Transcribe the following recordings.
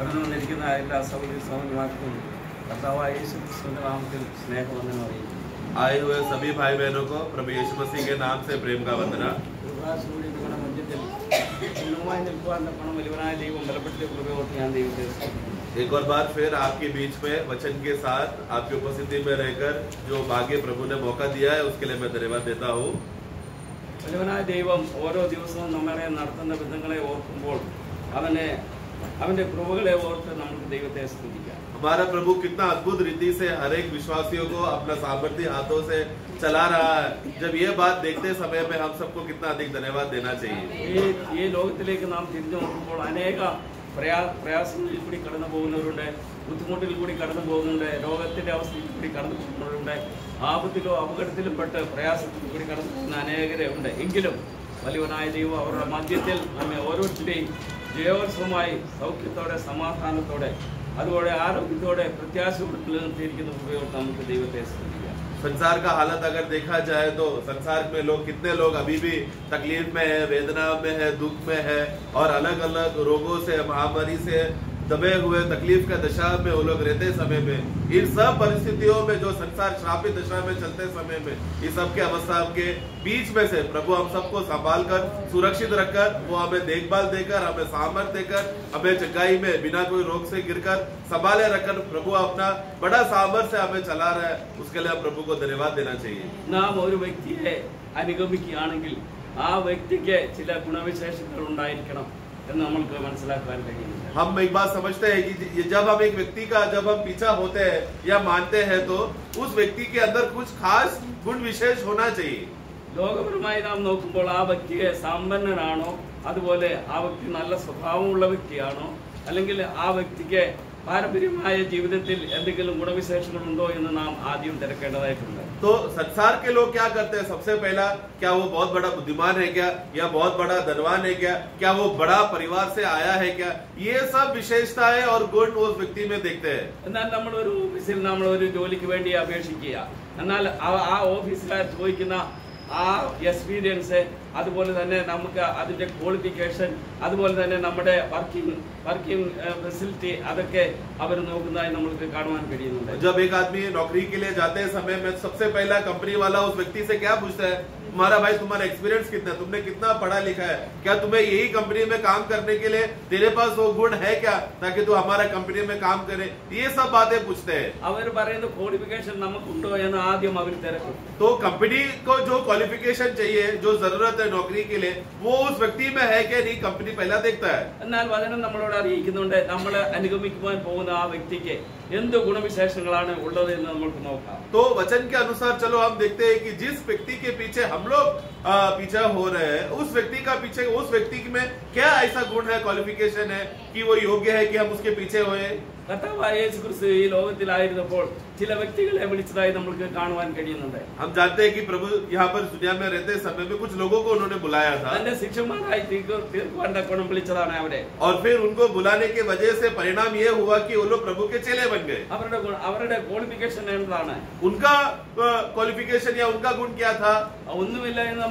കടന്നു വന്നിരിക്കുന്ന എല്ലാ സൗകര്യ സൗകര്യമാർക്കും കർത്താവായ യേശു ക്രിസ്തുവിന്റെ നാമത്തിൽ സ്നേഹവന്ദനം അറിയിക്കുന്നു आए हुए सभी भाई बहनों को प्रभु यीशु मसीह के नाम से प्रेम का वंदना ഒരു പ്രാവശ്യം കൂടി നിങ്ങളുടെ മധ്യത്തിൽ പൂർണ്ണമായി നിൽക്കുവാൻ തക്കണം വലിയവനായ ദൈവം ബലപ്പെടുത്തിയ കൃപയോർത്ത് ഞാൻ ദൈവത്തെ സ്തുതിക്കുന്നു. एक और बार फिर आपके बीच में वचन के साथ आपकी उपस्थिति में रहकर जो भाग्य प्रभु ने मौका दिया है उसके लिए मैं धन्यवाद देता हूँ വലിയവനായ ദൈവം ഓരോ ദിവസവും നമ്മളെ നടത്തുന്ന ബന്ധങ്ങളെ ഓർക്കുമ്പോൾ അവനെ അവന്റെ കൃപകളെ ഓർത്ത് നമുക്ക് ദൈവത്തെ സ്തുതിക്കാം हमारा प्रभु कितना अद्भुत रीति से हर एक विश्वासियों को अपना सामर्थ्य हाथों से चला रहा है जब ये बात देखते समय में हम सबको कितना अधिक धन्यवाद देना चाहिए ഈ ഈ ലോകത്തിലേക്ക് നാം തിരിഞ്ഞു നോക്കുമ്പോൾ അനേക പ്രയാ പ്രയാസങ്ങളിൽ കൂടി കടന്നു പോകുന്നവരുണ്ട് ബുദ്ധിമുട്ടിൽ കൂടി കടന്നു പോകുന്നുണ്ട് രോഗത്തിന്റെ അവസ്ഥയിൽ കൂടി കടന്നു പോകുന്നവരുണ്ട് ആപത്തിലോ അപകടത്തിലും പെട്ട് പ്രയാസത്തിൽ കൂടി കടന്നു പോകുന്ന അനേകരെ ഉണ്ട് എങ്കിലും വലിയവനായ ദൈവം അവരുടെ മധ്യത്തിൽ നമ്മെ ഓരോരുത്തരെയും ജയോത്സവമായി സൗഖ്യത്തോടെ സമാധാനത്തോടെ അതുപോലെ ആരോഗ്യത്തോടെ പ്രത്യാശയോടെ നിലനിർത്തിയിരിക്കുന്ന ഉപയോഗം നമുക്ക് ദൈവത്തെ സ്തുതിക്കാം संसार का हालत अगर देखा जाए तो संसार में लोग कितने लोग अभी भी तकलीफ में है वेदना में है दुख में है और अलग अलग रोगों से महामारी से दबे हुए तकलीफ का दशा में वो लोग रहते समय में इन सब परिस्थितियों में जो संसार श्रापित दशा में चलते समय में इस सब के अवस्था के बीच में से प्रभु हम सबको संभाल कर सुरक्षित रखकर वो हमें देखभाल देकर हमें सामर्थ्य देकर हमें चंगाई में बिना कोई रोग से गिरकर संभाले रखकर प्रभु अपना बड़ा सामर्थ्य हमें चला रहा है उसके लिए हम प्रभु को धन्यवाद देना चाहिए നാം ഒരു വ്യക്തിയെ അനുഗമിക്കുകയാണെങ്കിൽ ആ വ്യക്തിക്ക് ചില ഗുണവിശേഷങ്ങൾ ഉണ്ടായിരിക്കണം എന്ന് നമ്മൾക്ക് മനസ്സിലാക്കാൻ കഴിയുന്നില്ല हम एक बात समझते हैं कि ये जब हम एक व्यक्ति का जब हम पीछा होते हैं या मानते हैं तो उस व्यक्ति के अंदर कुछ खास गुण विशेष होना चाहिए ലോകപരമായി നാം നോക്കുമ്പോൾ ആ വ്യക്തിയെ സമ്പന്നനാണോ അതുപോലെ ആ വ്യക്തി നല്ല സ്വഭാവമുള്ള വ്യക്തിയാണോ അല്ലെങ്കിൽ ആ വ്യക്തിക്ക് പാരമ്പര്യമായ ജീവിതത്തിൽ എന്തെങ്കിലും ഗുണവിശേഷങ്ങൾ ഉണ്ടോ എന്ന് നാം ആദ്യം തിരക്കേണ്ടതായിട്ടുണ്ട് तो संसार के लोग क्या करते हैं सबसे पहला क्या वो बहुत बड़ा बुद्धिमान है क्या या बहुत बड़ा धनवान है क्या क्या वो बड़ा परिवार से आया है क्या ये सब विशेषताएं और गुण उस व्यक्ति में देखते हैं എന്നാൽ നമ്മൾ ഒരു ഓഫീസിൽ നമ്മൾ ഒരു ജോലിക്ക് വേണ്ടി അപേക്ഷിക്കുക എന്നാൽ ആ- ആ ഓഫീസുകാർ ചോദിക്കുന്ന ആ എക്സ്പീരിയൻസ് അതുപോലെ തന്നെ നമുക്ക് അതിന്റെ ക്വാളിഫിക്കേഷൻ അതുപോലെ തന്നെ നമ്മുടെ വർക്കിംഗ് വർക്കിംഗ് ഫെസിലിറ്റി അതൊക്കെ അവർ നോക്കുന്നതായി നമുക്ക് കാണുവാൻ കഴിയുന്നുണ്ട് जब एक आदमी नौकरी के लिए जाते हैं समय में सबसे पहला कंपनी वाला उस व्यक्ति से क्या पूछता है तुम्हारा भाई तुम्हारा एक्सपीरियंस कितना है तुमने कितना पढ़ा लिखा है क्या तुम्हें यही कंपनी में काम करने के लिए तेरे पास वो गुण है क्या ताकि तू हमारा कंपनी में काम करे ये सब बातें पूछते हैं അവർ പറയുന്ന ക്വാളിഫിക്കേഷൻ നമുക്കുണ്ടോ എന്ന് ആദ്യം അവർ തിരക്കും तो कंपनी को जो क्वालिफिकेशन चाहिए जो जरूरत है नौकरी के लिए वो उस व्यक्ति में है क्या नहीं कंपनी पहला देखता है എന്നാൽ വചനം നമ്മളോട് അറിയിക്കുന്നുണ്ട് നമ്മൾ അനുഗമിക്കുവാൻ പോകുന്ന ആ വ്യക്തിക്ക് എന്ത് ഗുണവിശേഷങ്ങളാണ് ഉള്ളത് എന്ന് നമുക്ക് നോക്കാം तो वचन के अनुसार चलो हम देखते हैं कि जिस व्यक्ति के पीछे हम लोग आ, पीछा हो रहे हैं। उस व्यक्ति का पीछे उस व्यक्ति में क्या ऐसा गुण है क्वालिफिकेशन है कि वो योग्य है कि हम उसके पीछे हुए? हम जानते हैं कि प्रभु यहाँ पर दुनिया में रहते समय में कुछ लोगों को उन्होंने बुलाया था। और फिर उनको बुलाने के वजह से परिणाम ये हुआ कि वो लोग प्रभु के चेले बन गए। उनका क्वालिफिकेशन या उनका गुण क्या था? ഒന്നുമില്ല എന്ന്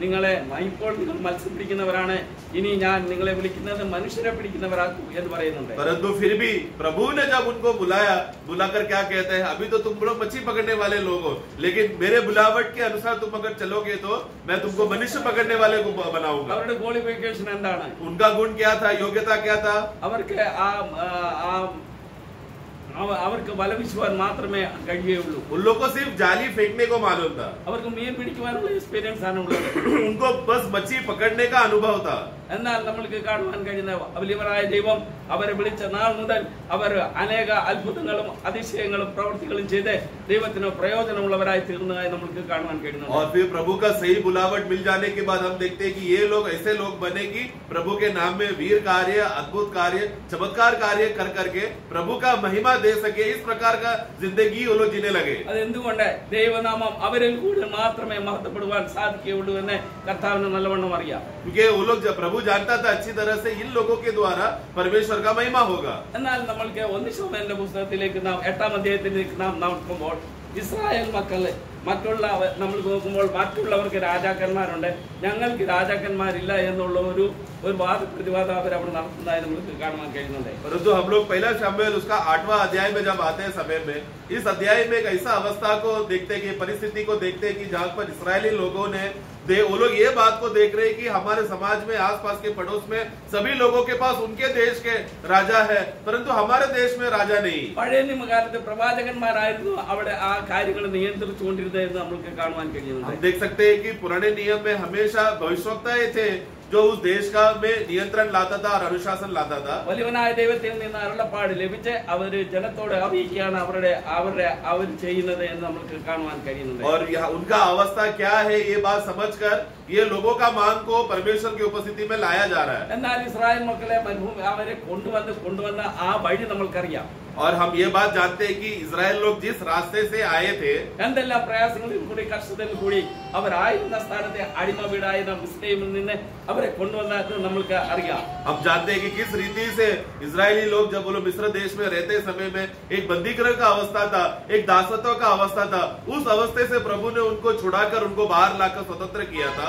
നിങ്ങളെ ഇപ്പോൾ നിങ്ങൾ മത്സ്യം പിടിക്കുന്നവരാണ് ഇനി ഞാൻ നിങ്ങളെ വിളിക്കുന്നത് മനുഷ്യരെ പിടിക്കുന്നവരാക്കൂ എന്ന് പറയുന്നുണ്ട് परंतु फिर भी प्रभु ने जब उनको बुलाया बुलाकर क्या कहते हैं अभी तो तुम लोग मच्छी पकड़ने वाले लोग हो लेकिन मेरे बुलावट के अनुसार तुम अगर चलोगे तो मैं तुमको मनुष्य पकड़ने वाले को बनाऊंगा അവരുടെ ക്വാളിഫിക്കേഷൻ എന്താണ് उनका गुण क्या था योग्यता क्या था അവർക്ക് ആ उनको बस मछली पकड़ने का अनुभव था। എന്നാൽ നമ്മൾക്ക് കാണുവാൻ കഴിയുന്ന വലിയവരായ ദൈവം അവരെ വിളിച്ച നാൾ മുതൽ അവർ അനേക അത്ഭുതങ്ങളും അതിശയങ്ങളും പ്രവൃത്തികളും ചെയ്ത് ദൈവത്തിന് പ്രയോജനമുള്ളവരായി തീർന്നതായി നമുക്ക് കാണുവാൻ കഴിയുന്നു और फिर प्रभु का सही बुलावट मिल जाने के बाद हम देखते हैं कि ये लोग ऐसे लोग बने कि प्रभु के नाम में वीर कार्य अद्भुत कार्य चमत्कार कार्य कर करके प्रभु का महिमा दे सके इस प्रकार का जिंदगी वो लोग जीने लगे അതെന്തുകൊണ്ട് ദൈവനാമം അവരിൽ കൂടി മാത്രമേ മഹത്വപ്പെടുവാൻ സാധിക്കുകയുള്ളൂ എന്ന് കർത്താവിന് നല്ലവണ്ണം അറിയാം क्योंकि वो लोग जब प्रभु प्रभु जानता था अच्छी तरह से इन लोगों के द्वारा परमेश्वर का महिमा होगा എന്നാൽ നമ്മൾക്ക് ഒന്ന് ശോഭന്റെ പുസ്തകത്തിലേക്ക് നാം എട്ടാം അധ്യായത്തിലേക്ക് നാം നോക്കുമ്പോൾ ഇസ്രായേൽ മക്കള് മറ്റുള്ള നമ്മൾ നോക്കുമ്പോൾ മറ്റുള്ളവർക്ക് രാജാക്കന്മാരുണ്ട് ഞങ്ങൾക്ക് രാജാക്കന്മാരില്ല എന്നുള്ള ഒരു ഒരു വാദപ്രതിവാദം അവർ അവിടെ നടത്തുന്നതായി നമുക്ക് കാണാൻ കഴിയുന്നുണ്ട് परंतु हम लोग पहला शमुएल उसका आठवां अध्याय में जब आते हैं समय में इस अध्याय में एक ऐसा अवस्था को देखते हैं कि परिस्थिति को देखते हैं कि जहाँ पर इसराइली लोगों ने दे वो लोग ये बात को देख रहे हैं कि हमारे समाज में आसपास के पड़ोस में सभी लोगों के पास उनके देश के राजा है परंतु हमारे देश में राजा नहीं പഴയ നിയമകാലത്ത് പ്രവാചകന്മാരായിരുന്നു അവിടെ ആ കാര്യങ്ങൾ നിയന്ത്രിച്ചുകൊണ്ടിരുന്നത് എന്ന് നമുക്ക് കാണുവാൻ हम കഴിയുന്നുണ്ട് देख सकते हैं कि पुराने नियम में हमेशा भविष्यवक्ताएं थे जो उस देश का में नियंत्रण लाता था और अनुशासन लाता था വലിയവനായ ദൈവത്തിൽ നിന്ന് അരുളപ്പാട് ലഭിച്ച് അവര് ജനത്തോട് അറിയിക്കുകയാണ് അവരുടെ അവരുടെ അവർ ചെയ്യുന്നത് എന്ന് നമുക്ക് കാണുവാൻ കഴിയുന്നുണ്ട് और यहाँ उनका अवस्था क्या है ये बात समझकर ये लोगों का मांग को परमेश्वर की उपस्थिति में लाया जा रहा है എന്നാൽ ഇസ്രായേൽ മക്കളെ മരുഭൂമി അവരെ കൊണ്ടുവന്ന് കൊണ്ടുവന്ന ആ വഴി നമ്മൾക്കറിയാം और हम ये बात जानते हैं कि इसराइल लोग जिस रास्ते से आए थे എന്തെല്ലാം പ്രയാസങ്ങളിൽ കൂടി കഷ്ടത്തിൽ കൂടി അവരായിരുന്ന സ്ഥാനത്തെ അടിമ വീടായിരുന്ന മുസ്ലിമിൽ നിന്ന് അവരെ കൊണ്ടുവന്നത് നമ്മൾക്ക് അറിയാം हम जानते हैं कि किस रीति से इजरायली लोग जब वो लोग मिस्र देश में रहते समय में एक बंदीगृह का अवस्था था एक दासत्व का अवस्था था उस अवस्थे से प्रभु ने उनको छुड़ाकर उनको बाहर लाकर स्वतंत्र किया था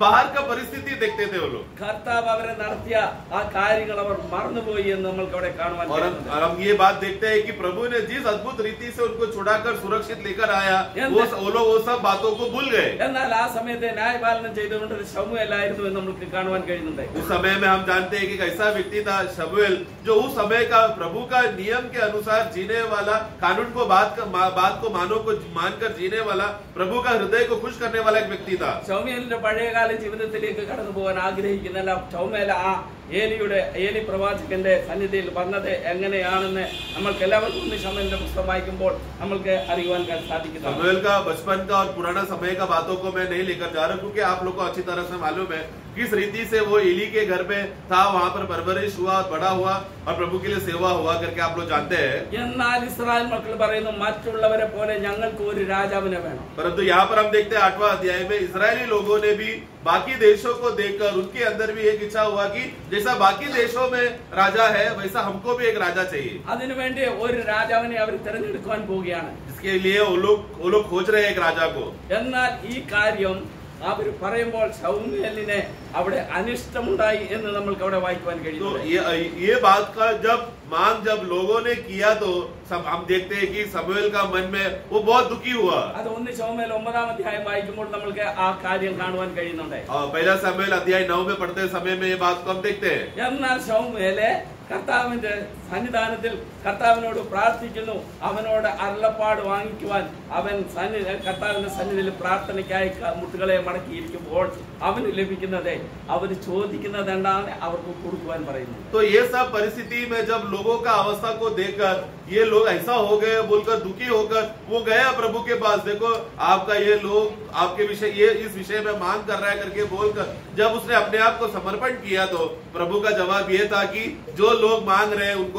बाहर का परिस्थिति देखते थे वो लोग। कर्ता बाबरे नर्तिया आ कार्य का लवर मरन वो ये नमल कोड़े कानवा और हम, और हम ये बात देखते हैं कि प्रभु ने जिस अद्भुत रीति से उनको छुड़ाकर सुरक्षित लेकर आया वो, वो लोग वो सब बातों को भूल गए। ना आ समय न्यायपालन उस समय में हम जानते हैं कि कैसा व्यक्ति था शमुएल जो उस समय का प्रभु का नियम के अनुसार जीने वाला कानून को बात बात को मानो को मानकर जीने वाला प्रभु का हृदय को खुश करने वाला एक व्यक्ति था। शमुएल पढ़ेगा ജീവിതത്തിലേക്ക് കടന്നു പോകാൻ ആഗ്രഹിക്കുന്ന ലാപ്ടോപ്പ് ആ ഏലിയുടെ ഏലി പ്രവാചകന്റെ സന്നിധിയിൽ വന്നത് എങ്ങനെയാണെന്ന് നമ്മൾക്ക് എല്ലാവർക്കും ഒന്ന് ശമേലിന്റെ പുസ്തകം വായിക്കുമ്പോൾ നമ്മൾക്ക് അറിയുവാൻ സാധിക്കുന്നു शमुएल का बचपन का और पुराना समय का बातों को मैं नहीं लेकर जा रहा हूं, क्योंकि आप लोग को अच्छी तरह से मालूम है किस रीति से वो एली के घर में था वहां पर परवरिश हुआ बड़ा हुआ और प्रभु के लिए सेवा हुआ करके आप लोग जानते हैं എന്നാൽ ഇസ്രായേൽ മക്കൾ പറയുന്നു മറ്റുള്ളവരെ പോലെ ഞങ്ങൾക്ക് ഒരു രാജാവിനെ വേണം परंतु यहाँ पर हम देखते हैं आठवां अध्याय में इसराइली लोगों ने भी बाकी देशों को देखकर उनके अंदर भी एक इच्छा हुआ कि जैसा बाकी देशों में राजा है वैसा हमको भी एक राजा चाहिए അതിനുവേണ്ടി ഒരു രാജാവിനെ അവർ തിരഞ്ഞെടുക്കുവാൻ പോവുകയാണ് इसके लिए वो लोग वो लोग खोज रहे हैं एक राजा को എന്നാൽ ഈ കാര്യം അവർ പറയുമ്പോൾ ശൗമേലിനെ അവിടെ അനിഷ്ടമുണ്ടായി എന്ന് നമ്മൾക്ക് അവിടെ വായിക്കുവാൻ तो കഴിയുന്നു ये ये बात का जब मांग जब लोगों ने किया तो सब हम देखते हैं कि समूएल का मन में वो बहुत दुखी हुआ അത് ഒന്ന് ശൗമേൽ ഒമ്പതാം അധ്യായം വായിക്കുമ്പോൾ നമ്മൾക്ക് ആ കാര്യം കാണുവാൻ കഴിയുന്നുണ്ട് और पहला समूएल अध्याय नौ में पढ़ते समय में ये बात को हम देखते हैं എന്നാൽ ശൗമേലെ കർത്താവിന്റെ സന്നിധാനത്തിൽ കർത്താവിനോട് പ്രാർത്ഥിക്കുന്നു അവനോട് അരുളപ്പാട് വാങ്ങിക്കുവാൻ അവൻ സന്നി കർത്താവിന്റെ സന്നിധിയിൽ പ്രാർത്ഥനയ്ക്കായി ക- മുട്ടുകളെ മടക്കിയിരിക്കുമ്പോൾ അവന് ലഭിക്കുന്നത് അവർ ചോദിക്കുന്നത് എന്താണ് അവർക്ക് കൊടുക്കുവാൻ പറയുന്നു तो ये सब परिस्थिति में जब लोगों का अवस्था को देखकर ये लोग ऐसा हो गए बोलकर दुखी होकर वो गया प्रभु के पास देखो आपका ये लोग आपके विषय ये इस विषय में मांग कर रहा है करके बोलकर जब उसने अपने आप को समर्पण किया तो प्रभु का जवाब ये था कि जो लोग मांग रहे हैं उनको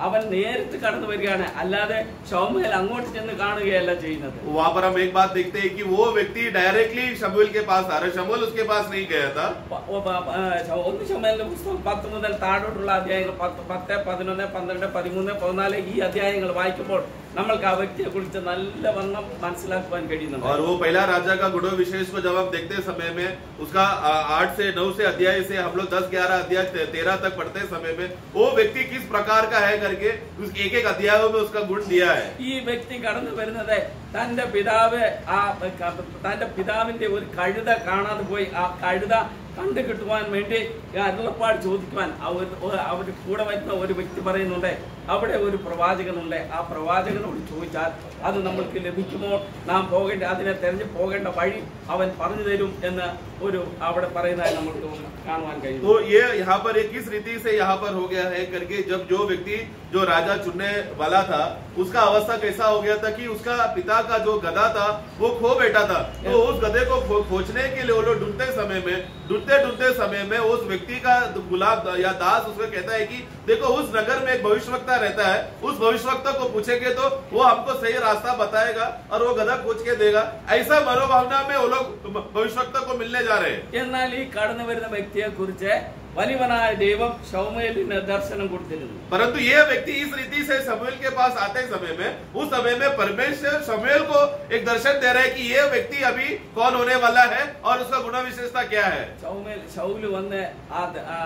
അവൻ നേരിട്ട് കടന്നു വരികയാണ് അല്ലാതെ ഷൗമേൽ അങ്ങോട്ട് ചെന്ന് കാണുകയല്ല ചെയ്യുന്നത് वहां पर हम एक बात देखते हैं कि वो व्यक्ति डायरेक्टली शमुएल के पास आ रहा शमुएल उसके पास नहीं गया था പ- ഒ- പ- ആ, ശ- ഒന്ന് ഷൗമേലിന്റെ പുസ്തകം പത്ത് മുതൽ താഴോട്ടുള്ള അധ്യായങ്ങൾ പത്ത് പത്ത് പതിനൊന്ന് പന്ത്രണ്ട് പതിമൂന്ന് പതിനാല് ഈ അധ്യായങ്ങൾ വായിക്കുമ്പോൾ നമ്മൾക്ക് ആ വ്യക്തിയെ കുറിച്ച് നല്ല വണ്ണം മനസ്സിലാക്കുവാൻ കഴിയുന്നുണ്ട് और वो पहला राजा का गुणों विशेष को जब हम देखते समय में उसका आ, आठ से नौ से अध्याय से हम लोग दस ग्यारह अध्याय ते- तेरह तक पढ़ते समय में वो व्यक्ति किस प्रकार का है करके उस एक एक अध्यायों में उसका गुण दिया है ഈ വ്യക്തി കടന്നു വരുന്നത് തന്റെ പിതാവ് ആ ക- തന്റെ പിതാവിന്റെ ഒരു കഴുത കാണാതെ പോയി ആ കഴുത കണ്ടു കിട്ടുവാൻ വേണ്ടി ഈ അരുളപ്പാട് ചോദിക്കുവാൻ അവർ അവർ കൂടെ വരുന്ന ഒരു വ്യക്തി പറയുന്നുണ്ട് അവിടെ ഒരു പ്രവാചകനുണ്ട് ആ പ്രവാചകനോട് ചോദിച്ചാൽ അത് നമ്മൾക്ക് ലഭിക്കുമോ നാം പോകേണ്ട അതിനെ തെരഞ്ഞു പോകേണ്ട വഴി അവൻ പറഞ്ഞു തരും എന്ന് ഒരു അവിടെ പറയുന്നതായി നമ്മൾക്ക് കാണുവാൻ കഴിയും तो ये यहाँ पर एक किस रीति से यहाँ पर हो गया है करके जब जो व्यक्ति जो राजा चुनने वाला था उसका अवस्था कैसा हो गया था कि उसका पिता का जो गधा था वो खो बैठा था तो उस गधे को खो- खोजने के लिए वो लोग ढूंढते समय में ढूंढते ढूंढते समय में उस व्यक्ति का गुलाब या दास उसको कहता है कि देखो उस नगर में एक भविष्यवक्ता रहता है उस भविष्यवक्ता को पूछेंगे तो वो हमको सही रास्ता बताएगा और वो गधा खोज के देगा ऐसा मनोभावना में वो लोग भविष्यवक्ता को मिलने जा रहे हैं എന്നാൽ ഈ കടന്നു വരുന്ന വ്യക്തിയെ കുറിച്ച് വലിയവനായ ദൈവം ഷൗമേലിന് ദർശനം കൊടുത്തിരുന്നു परंतु ये व्यक्ति इस रीति से समूएल के पास आते समय में उस समय में परमेश्वर समूएल को एक दर्शन दे रहा है कि ये व्यक्ति अभी कौन होने वाला है और उसका गुण विशेषता क्या है ഷൗമേൽ ഷൗല് വന്ന് ആ ദ- ആ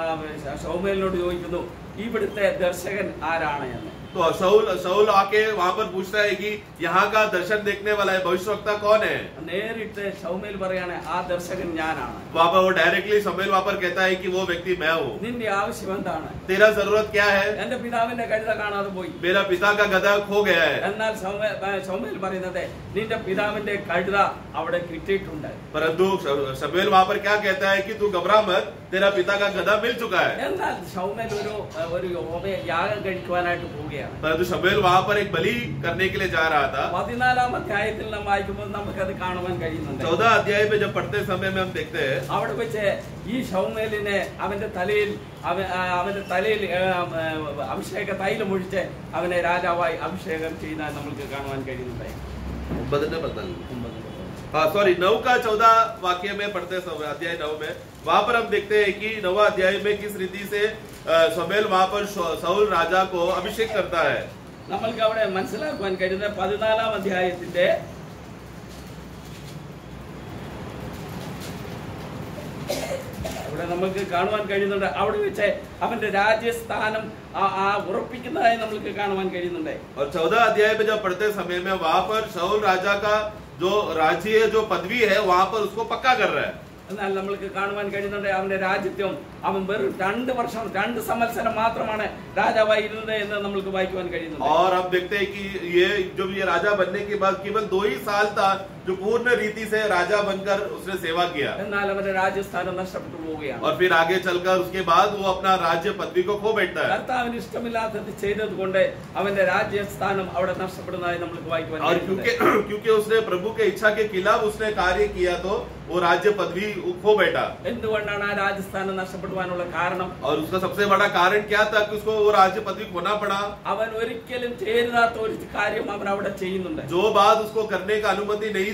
ഷൗമേലിനോട് ചോദിക്കുന്നു ഇവിടുത്തെ ദർശകൻ ആരാണ് എന്ന് तो शाउल शाउल आके वहां पर पूछता है कि यहाँ का दर्शन देखने वाला है भविष्यवक्ता कौन है നേരിട്ട് ഷൗമേൽ പറയാണ് ആ ദർശകൻ ഞാനാണ് वहां पर वो डायरेक्टली समूएल वहां पर कहता है कि वो व्यक्ति मैं हूँ നിന്റെ ആവശ്യം എന്താണ് तेरा जरूरत क्या है എന്റെ പിതാവിന്റെ കഴുത കാണാതെ പോയി मेरा पिता का गधा खो गया है എന്നാൽ സൗമേ- ആ, ഷൗമേൽ പറയുന്നത് നിന്റെ പിതാവിന്റെ കഴുത അവിടെ കിട്ടിയിട്ടുണ്ട് परंतु शमुएल वहां पर क्या कहता है कि तू घबरा मत तेरा पिता का गधा मिल चुका है എന്നാൽ ഷൗമേൽ ഒരു ഒരു യോമ- യാഗം കഴിക്കുവാനായിട്ട് പോവുകയാണ് परंतु शमुएल वहां पर एक बलि करने के लिए जा रहा था പതിനാലാം അധ്യായത്തിൽ നാം വായിക്കുമ്പോൾ നമുക്കത് കാണുവാൻ കഴിയുന്നുണ്ട് चौदह अध्याय में जब पढ़ते समय में हम देखते हैं അവിടെ വെച്ച് ഈ ഷൗമേലിനെ അവന്റെ തലയിൽ അവ- ആ, അവന്റെ തലയിൽ ആ, ആ, അഭിഷേക തൈലം ഒഴിച്ച് അവനെ രാജാവായി അഭിഷേകം ചെയ്യുന്ന നമുക്ക് കാണുവാൻ കഴിയുന്നുണ്ട് हाँ सॉरी नौ का चौदह वाक्य में पढ़ते समय अध्याय नौ में वहां पर हम देखते हैं कि नवा अध्याय में किस रीति से समेल वहां पर सौल राजा को अभिषेक करता है നമ്മൾക്ക് അവിടെ മനസ്സിലാക്കുവാൻ കഴിയുന്ന പതിനാലാം അധ്യായത്തിന്റെ അവിടെ നമുക്ക് കാണുവാൻ കഴിയുന്നുണ്ട് അവിടെ വെച്ച് അവന്റെ രാജ്യസ്ഥാനം ആ- ആ ഉറപ്പിക്കുന്നതായി നമുക്ക് കാണുവാൻ കഴിയുന്നുണ്ട് और चौदह अध्याय में जब पढ़ते समय में वहां पर शाउल राजा का जो राज्य जो पदवी है वहां पर उसको पक्का कर रहा है എന്നാൽ നമ്മൾക്ക് കാണുവാൻ കഴിയുന്നുണ്ട് അവന്റെ രാജ്യത്വം അവൻ വെറും രണ്ട് വർഷം രണ്ട് സംവത്സരം മാത്രമാണ് രാജാവായി ഇരുന്നത് എന്ന് നമ്മൾക്ക് വായിക്കുവാൻ കഴിയുന്നുണ്ട് और हम देखते हैं कि ये जब ये राजा बनने के बाद केवल दो ही साल था जो पूर्ण रीति से राजा बनकर उसने सेवा किया എന്നാൽ അവന്റെ രാജ്യസ്ഥാനം നഷ്ടപ്പെട്ടു പോവുകയാണ് और फिर आगे चलकर उसके बाद वो अपना राज्य पदवी को खो बैठता है കർത്താവിന് ഇഷ്ടമില്ലാത്തത് ചെയ്തത് കൊണ്ട് അവന്റെ രാജ്യസ്ഥാനം അവിടെ നഷ്ടപ്പെടുന്നതായി നമുക്ക് വായിക്കുവാൻ और കഴിയുന്നുണ്ട്. क्योंकि क्योंकि उसने प्रभु के इच्छा के खिलाफ उसने कार्य किया तो वो राज्य पदवी खो बैठा എന്തുകൊണ്ടാണ് ആ രാജ്യസ്ഥാനം നഷ്ടപ്പെടുവാനുള്ള കാരണം और उसका सबसे बड़ा कारण क्या था कि उसको वो राज्य पदवी खोना पड़ा അവൻ ഒരിക്കലും ചേരുതാത്ത ഒരു കാര്യം അവൻ അവിടെ ചെയ്യുന്നുണ്ട് जो बात उसको करने का अनुमति नहीं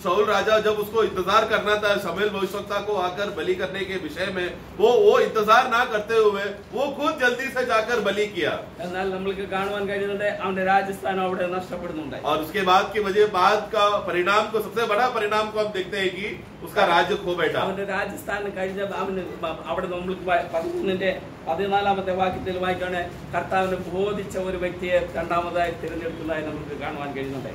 शाउल राजा जब उसको इंतजार करना था शमेल भविष्यवक्ता को आकर बलि करने के विषय में वो वो इंतजार ना करते हुए वो खुद जल्दी से जाकर बलि किया എന്നാൽ നമ്മൾക്ക് കാണുവാൻ കഴിയുന്നുണ്ട് അവന്റെ രാജസ്ഥാനം അവിടെ നഷ്ടപ്പെടുന്നുണ്ട് और उसके बाद की वजह बाद का परिणाम को सबसे बड़ा परिणाम को हम देखते हैं कि उसका राज्य खो बैठा അവന്റെ രാജസ്ഥാനം കഴിഞ്ഞ അവന് അവിടെ നമ്മൾക്ക് വാ- പതിമൂന്നിന്റെ പതിനാലാമത്തെ വാക്യത്തിൽ വായിക്കാണ് കർത്താവിന് ബോധിച്ച ഒരു വ്യക്തിയെ രണ്ടാമതായി തിരഞ്ഞെടുക്കുന്നതായി നമുക്ക് കാണുവാൻ കഴിയുന്നുണ്ട്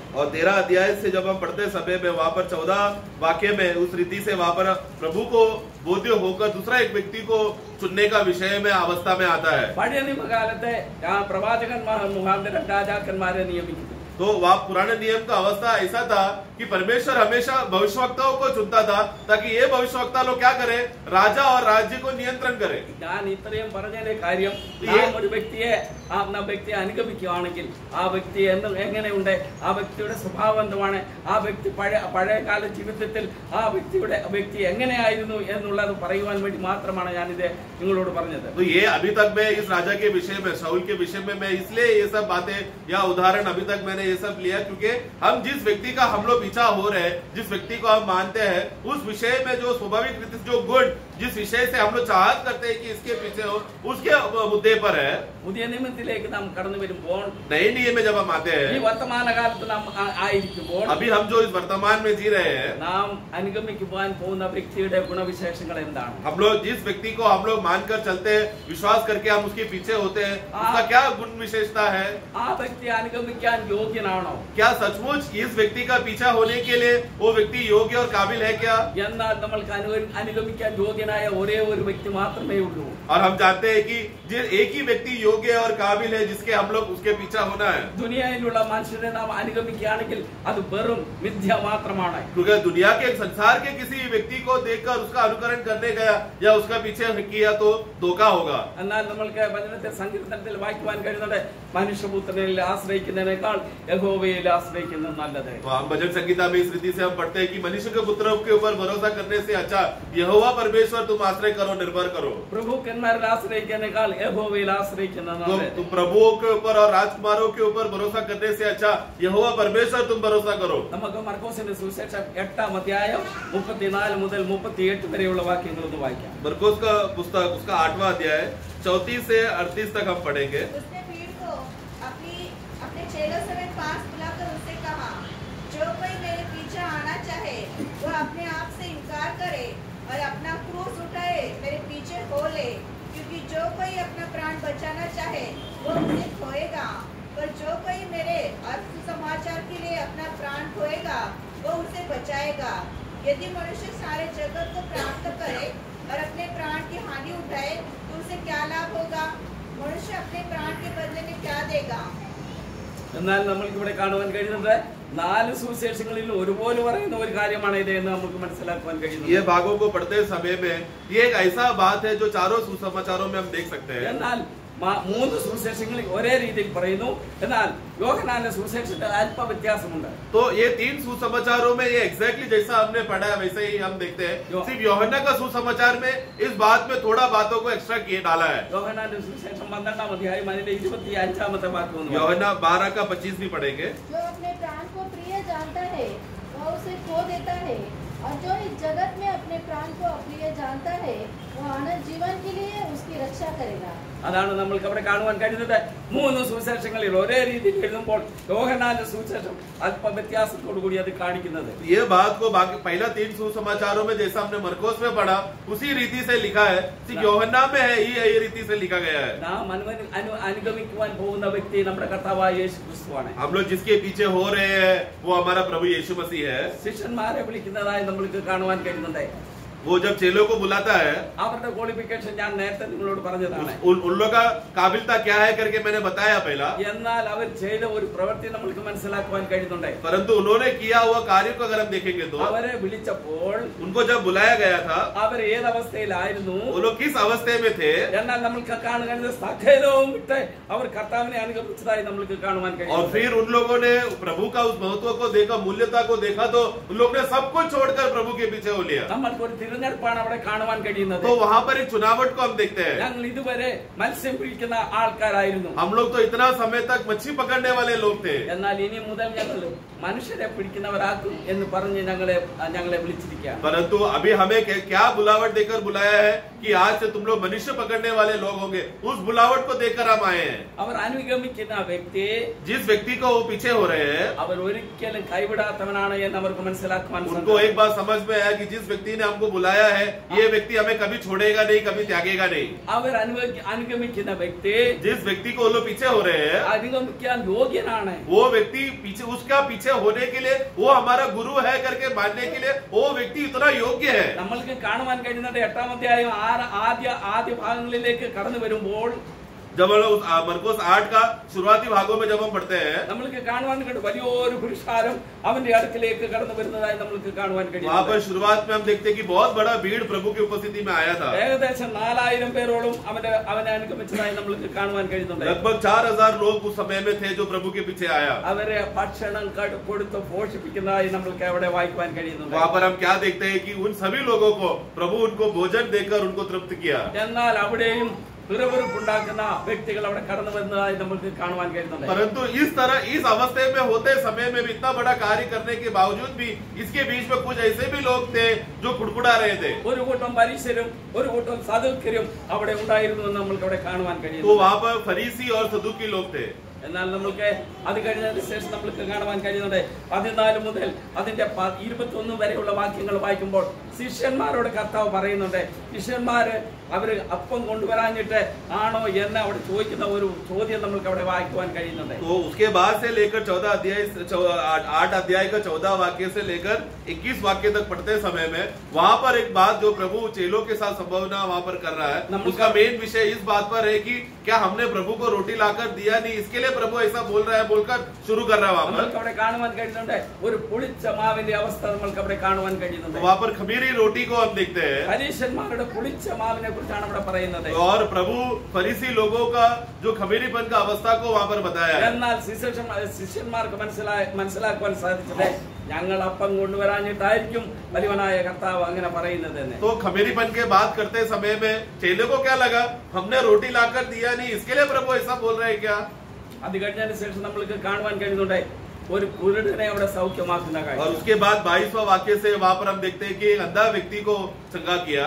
और तेरह अध्याय से जब हम पढ़ते समय में वहां पर चौदह वाक्य में उस रीति से वहां पर प्रभु को बोध्य होकर दूसरा एक व्यक्ति को चुनने का विषय में अवस्था में आता है പഴയ നിയമകാലത്തെ ആ പ്രവാചകന്മാർ മുഖാന്തരം രാജാക്കന്മാരെ നിയമിക്കുന്നു तो वह पुराने नियम का अवस्था ऐसा था कि परमेश्वर हमेशा भविष्यवक्ताओं को चुनता था ताकि ये भविष्यवक्ता लोग क्या करे राजा और राज्य को नियंत्रण करे ഞാൻ ഇത്രയും പറഞ്ഞതിന്റെ കാര്യം ഈ- നാം ഒരു വ്യക്തിയെ ആ ന- വ്യക്തിയെ അനുഗമിക്കുകയാണെങ്കിൽ ആ വ്യക്തി എന്ന് എങ്ങനെയുണ്ട് ആ വ്യക്തിയുടെ സ്വഭാവം എന്തുമാണ് ആ വ്യക്തി പഴയ പഴയകാല ജീവിതത്തിൽ ആ വ്യക്തിയുടെ വ്യക്തി എങ്ങനെയായിരുന്നു എന്നുള്ളത് പറയുവാൻ വേണ്ടി മാത്രമാണ് ഞാനിത് നിങ്ങളോട് പറഞ്ഞത് तो ये अभी तक मैं इस राजा के विषय में शाउल के विषय में मैं इसलिए ये सब बातें या उदाहरण अभी तक मैंने ये सब लिया क्योंकि हम जिस व्यक्ति का हम लोग पीछा हो रहे हैं जिस व्यक्ति को हम मानते हैं उस विषय में जो स्वाभाविक रीति से जो गुण जिस विषय से हम लोग चाहत करते हैं कि इसके पीछे हो उसके मुद्दे पर है പുതിയ നിയമത്തിലേക്ക് നാം കടന്നു വരുമ്പോൾ नए नियम में जब हम आते ഈ हैं വർത്തമാനകാലത്ത് നാം ആ- ആയിരിക്കുമ്പോൾ अभी हम जो इस वर्तमान में जी रहे हैं നാം അനുഗമിക്കുവാൻ പോകുന്ന വ്യക്തിയുടെ ഗുണവിശേഷങ്ങൾ എന്താണ് हम लोग जिस व्यक्ति को हम लोग मानकर चलते हैं विश्वास करके हम उसके पीछे होते हैं उसका क्या गुण विशेषता है ആ വ്യക്തി അനുഗമിക്കാൻ യോഗ്യനാണോ क्या सचमुच इस व्यक्ति का पीछा होने के लिए वो व्यक्ति योग्य और काबिल है क्या എന്നാൽ നമ്മൾക്ക് അനു- അനുഗമിക്കാൻ യോഗ്യനായ ഒരേ ഒരു വ്യക്തി മാത്രമേ ഉള്ളൂ और हम जानते हैं कि जिस एक ही व्यक्ति योग्य और काबिल है जिसके हम लोग उसके पीछा होना है ദുനിയയിലുള്ള മനുഷ്യരെ നാം അനുഗമിക്കുകയാണെങ്കിൽ അത് വെറും മിഥ്യ മാത്രമാണ് क्योंकि दुनिया के संसार के किसी व्यक्ति को देखकर उसका अनुकरण करने गया या उसका पीछे किया तो धोखा होगा എന്നാൽ നമ്മൾക്ക് വചനത്തെ സങ്കീർത്തനത്തിൽ വായിക്കുവാൻ കഴിയുന്നുണ്ട് മനുഷ്യപുത്രനിൽ ആശ്രയിക്കുന്നതിനേക്കാൾ യഹോവയിൽ ആശ്രയിക്കുന്നത് നല്ലത് तो हम भजन संगीता में इस रीति से हम पढ़ते हैं कि मनुष्य के पुत्रों के ऊपर भरोसा करने से अच्छा यहोवा परमेश्वर तुम आश्रय करो निर्भर करो പ്രഭുക്കന്മാരിൽ ആശ്രയിക്കുന്നതിനേക്കാൾ യഹോവയിൽ ആശ്രയിക്കുന്നത് तुम നല്ലത് तुम प्रभुओं के ऊपर और राजकुमारों के ऊपर भरोसा करने से अच्छा यहोवा परमेश्वर तुम भरोसा करो നമുക്ക് മർക്കോസിന്റെ സുവിശേഷം എട്ടാം അധ്യായം മുപ്പത്തിനാല് മുതൽ മുപ്പത്തിയെട്ട് വരെയുള്ള വാക്യങ്ങൾ ഒന്ന് വായിക്കാം मरकोस का पुस्तक उसका आठवां अध्याय चौतीस से अड़तीस तक हम पढ़ेंगे चेलों समेत पास बुलाकर उससे कहा, जो कोई मेरे पीछे आना चाहे वो अपने आप से इनकार करे और अपना क्रूस उठाए, मेरे पीछे हो ले। क्योंकि जो कोई अपना प्राण बचाना चाहे वो उसे खोएगा। पर जो कोई मेरे अर्थ समाचार के लिए अपना प्राण खोएगा वो उसे बचाएगा। यदि मनुष्य सारे जगत को प्राप्त करे और अपने प्राण की हानि उठाए तो उसे क्या लाभ होगा मनुष्य अपने प्राण के बदले में क्या देगा എന്നാൽ നമ്മൾക്ക് ഇവിടെ കാണുവാൻ കഴിയുന്നത് നാല് സുവിശേഷങ്ങളിൽ ഒരുപോലെ പറയുന്ന ഒരു കാര്യമാണ് ഇത് എന്ന് നമുക്ക് മനസ്സിലാക്കുവാൻ കഴിയുന്നത് ये भागों को पढ़ते समय में ये एक ऐसा बात है जो चारों सुसमाचारों में हम देख सकते हैं എന്നാൽ മ- മൂന്ന് സുവിശേഷങ്ങളിൽ ഒരേ രീതിയിൽ പറയുന്നു എന്നാൽ യോഹനാന്റെ സുവിശേഷത്തിൽ അല്പ വ്യത്യാസമുണ്ട് तो ये तीन सुसमाचारों में ये एग्जैक्टली जैसा हमने पढ़ा है वैसे ही हम देखते हैं यो- सिर्फ योहन्ना का सुसमाचार में इस बात में थोड़ा बातों को एक्स्ट्रा किए डाला है യോഹനാന്റെ സുവിശേഷം പന്ത്രണ്ടാം അധ്യായം അതിന്റെ ഇരുപത്തി അഞ്ചാമത്തെ വാക്യം ഒന്ന് വായിക്കാം. योहन्ना बारह का पच्चीस भी पढ़ेंगे जो अपने प्राण को प्रिय जानता है वह उसे खो देता है और जो इस जगत में अपने प्राण को अप्रिय जानता है वह अनंत जीवन के लिए उसकी रक्षा करेगा അതാണ് നമ്മൾക്ക് അവിടെ കാണുവാൻ കഴിയുന്നത് മൂന്ന് സുവിശേഷങ്ങളിൽ ഒരേ രീതിയിൽ എഴുതുമ്പോൾ യോഹനാന്റെ സുവിശേഷം അല്പ വ്യത്യാസത്തോടു കൂടി അത് കാണിക്കുന്നത് ये बात को बाकी पहला तीन सुसमाचारों में जैसा हमने मरकोस में पढ़ा उसी रीति से लिखा है सिर्फ योहन्ना में है ये ये रीति से लिखा गया है നാം അനു- അനു- അനുഗമിക്കുവാൻ പോകുന്ന വ്യക്തി നമ്മുടെ കർത്താവായ യേശു ക്രിസ്തുവാണ് हम लोग जिसके पीछे हो रहे हैं वो हमारा प्रभु यीशु मसीह है ശിഷ്യന്മാരെ വിളിക്കുന്നതായി നമ്മൾക്ക് കാണുവാൻ കഴിയുന്നുണ്ട് वो जब चेलों को बुलाता है അവരുടെ ക്വാളിഫിക്കേഷൻ ഞാൻ നേരത്തെ നിങ്ങളോട് പറഞ്ഞതാണ് उस- उन, उन लोग का काबिलता क्या है करके मैंने बताया पहला എന്നാൽ അവർ ചെയ്ത ഒരു പ്രവൃത്തി നമ്മൾക്ക് മനസ്സിലാക്കുവാൻ കഴിയുന്നുണ്ട് परंतु उन्होंने किया हुआ कार्य को अगर हम देखेंगे तो അവരെ വിളിച്ചപ്പോൾ उनको जब बुलाया गया था അവർ ഏതവസ്ഥയിലായിരുന്നു वो लोग किस अवस्थे में थे എന്നാൽ നമ്മൾക്ക് കാണുക സകലവും വിട്ട് അവർ കർത്താവിനെ അനുഗമിച്ചതായി നമ്മൾക്ക് കാണുവാൻ और കഴിയും फिर उन लोगों ने प्रभु का उस महत्व को देखा मूल्यता को देखा तो उन लोग ने सब कुछ छोड़कर प्रभु के पीछे हो लिया നമ്മൾക്ക് ഒരു തിരഞ്ഞെടുപ്പാണ് അവിടെ കാണുവാൻ കഴിയുന്നത് तो वहां पर एक चुनावट को हम देखते हैं ഞങ്ങൾ ഇതുവരെ മത്സ്യം പിടിക്കുന്ന ആൾക്കാരായിരുന്നു हम लोग तो इतना समय तक मच्छी पकड़ने वाले लोग थे എന്നാൽ ഇനി മുതൽ ഞങ്ങൾ മനുഷ്യരെ പിടിക്കുന്നവരാക്കും എന്ന് പറഞ്ഞ് ഞങ്ങളെ ഞങ്ങളെ വിളിച്ചിരിക്കുകയാണ് परंतु अभी हमें क्या- क्या बुलावट देकर बुलाया है कि आज से तुम लोग मनुष्य पकड़ने वाले लोग होंगे उस बुलावट को देकर हम आए हैं അവർ അനുഗമിക്കുന്ന വ്യക്തി जिस व्यक्ति को वो पीछे हो रहे हैं അവർ ഒരിക്കലും കൈവിടാത്തവനാണ് എന്ന് അവർക്ക് മനസ്സിലാക്കുവാൻ उनको एक बात समझ में आया कि जिस व्यक्ति ने हमको बुलाया है ये व्यक्ति हमें कभी छोड़ेगा नहीं कभी त्यागेगा नहीं അവർ അനുഗ- അനുഗമിക്കുന്ന വ്യക്തി जिस व्यक्ति को वो लोग पीछे हो रहे हैं അനുഗമിക്കാൻ യോഗ്യനാണ് वो व्यक्ति पीछे उसका पीछे होने के लिए वो हमारा गुरु है करके मानने के लिए वो व्यक्ति इतना योग्य है നമ്മൾക്ക് കാണുവാൻ കഴിയുന്നത് എട്ടാം അധ്യായം ആറ് ആദ്യ ആദ്യ ഭാഗങ്ങളിലേക്ക് കടന്നു വരുമ്പോൾ जब हम उस मरकोस आठ का शुरुआती भागों में जब हम पढ़ते हैं वहाँ पर शुरुआत में हम देखते हैं कि बहुत बड़ा भीड़ प्रभु की उपस्थिति में आया था। लगभग चार हज़ार लोग उस समय में थे जो प्रभु के पीछे आया। वहाँ पर हम क्या देखते हैं कि उन सभी लोगों को प्रभु उनको भोजन देकर उनको तृप्त किया। പിറവിറുപ്പുണ്ടാക്കുന്ന വ്യക്തികൾ അവിടെ കടന്നു വരുന്നതായി നമുക്ക് കാണുവാൻ കഴിയുന്നുണ്ട് परंतु इस तरह इस अवस्थे में होते समय में भी इतना बड़ा कार्य करने के बावजूद भी इसके बीच में कुछ ऐसे भी लोग थे जो कुड़कुड़ा रहे थे ഒരു കൂട്ടം പരീശരും ഒരു കൂട്ടം സദുക്കരും അവിടെ ഉണ്ടായിരുന്നു എന്ന് നമ്മൾക്ക് അവിടെ കാണുവാൻ तो കഴിയുന്നു वहां पर फरीसी और सदुकी लोग थे എന്നാൽ നമ്മൾക്ക് അത് കഴിഞ്ഞതിന് ശേഷം നമ്മൾക്ക് കാണുവാൻ കഴിയുന്നുണ്ട് പതിനാല് മുതൽ അതിന്റെ പ- ഇരുപത്തൊന്ന് വരെയുള്ള വാക്യങ്ങൾ വായിക്കുമ്പോൾ ശിഷ്യന്മാരോട് കർത്താവ് പറയുന്നുണ്ട് ശിഷ്യന്മാര് അവര് അപ്പം കൊണ്ടുവരാഞ്ഞിട്ട് ആണോ എന്ന് അവിടെ ചോദിക്കുന്ന ഒരു ചോദ്യം നമ്മൾക്ക് അവിടെ വായിക്കുവാൻ കഴിയുന്നുണ്ട് तो उसके बाद से लेकर चौदह अध्याय चौ- आठ आठ अध्याय का चौदह वाक्य से लेकर इक्कीस वाक्य तक पढ़ते समय में वहां पर एक बात जो प्रभु चेलों के साथ संभावना वहां पर कर रहा है नमस्कार। उसका मेन विषय इस बात पर है कि क्या हमने प्रभु को रोटी लाकर दिया नहीं इसके लिए प्रभु ऐसा बोल रहा है बोलकर शुरू कर रहा है वहां पर നമ്മൾക്ക് അവിടെ കാണുവാൻ കഴിയുന്നുണ്ട് ഒരു പുളിച്ച മാവിന്റെ അവസ്ഥ നമ്മൾക്ക് അവിടെ കാണുവാൻ കഴിയുന്നുണ്ട് तो वहां पर खमीरी रोटी को हम देखते हैं പരീശന്മാരുടെ പുളിച്ച മാവിനെ കുറിച്ചാണ് അവിടെ പറയുന്നത് और प्रभु फरीसी लोगों का जो खमीरीपन का अवस्था को वहां पर बताया है എന്നാൽ ശിഷ്യന്മാർ ശിഷ്യന്മാർക്ക് മനസ്സിലായി മനസ്സിലാക്കുവാൻ സാധിച്ചത് ഞങ്ങൾ അപ്പം കൊണ്ടുവരാഞ്ഞിട്ടായിരിക്കും വലിയവനായ കർത്താവ് അങ്ങനെ പറയുന്നത് എന്ന് तो खमीरीपन के बात करते समय में चेले को क्या लगा हमने रोटी लाकर दिया नहीं इसके लिए प्रभु ऐसा बोल रहे हैं क्या അത് കഴിഞ്ഞതിന് ശേഷം നമ്മൾക്ക് കാണുവാൻ കഴിയുന്നുണ്ട് और उसके बाद बाईसवा वाक्य से वहाँ पर हम देखते हैं कि अंधा व्यक्ति को चंगा किया।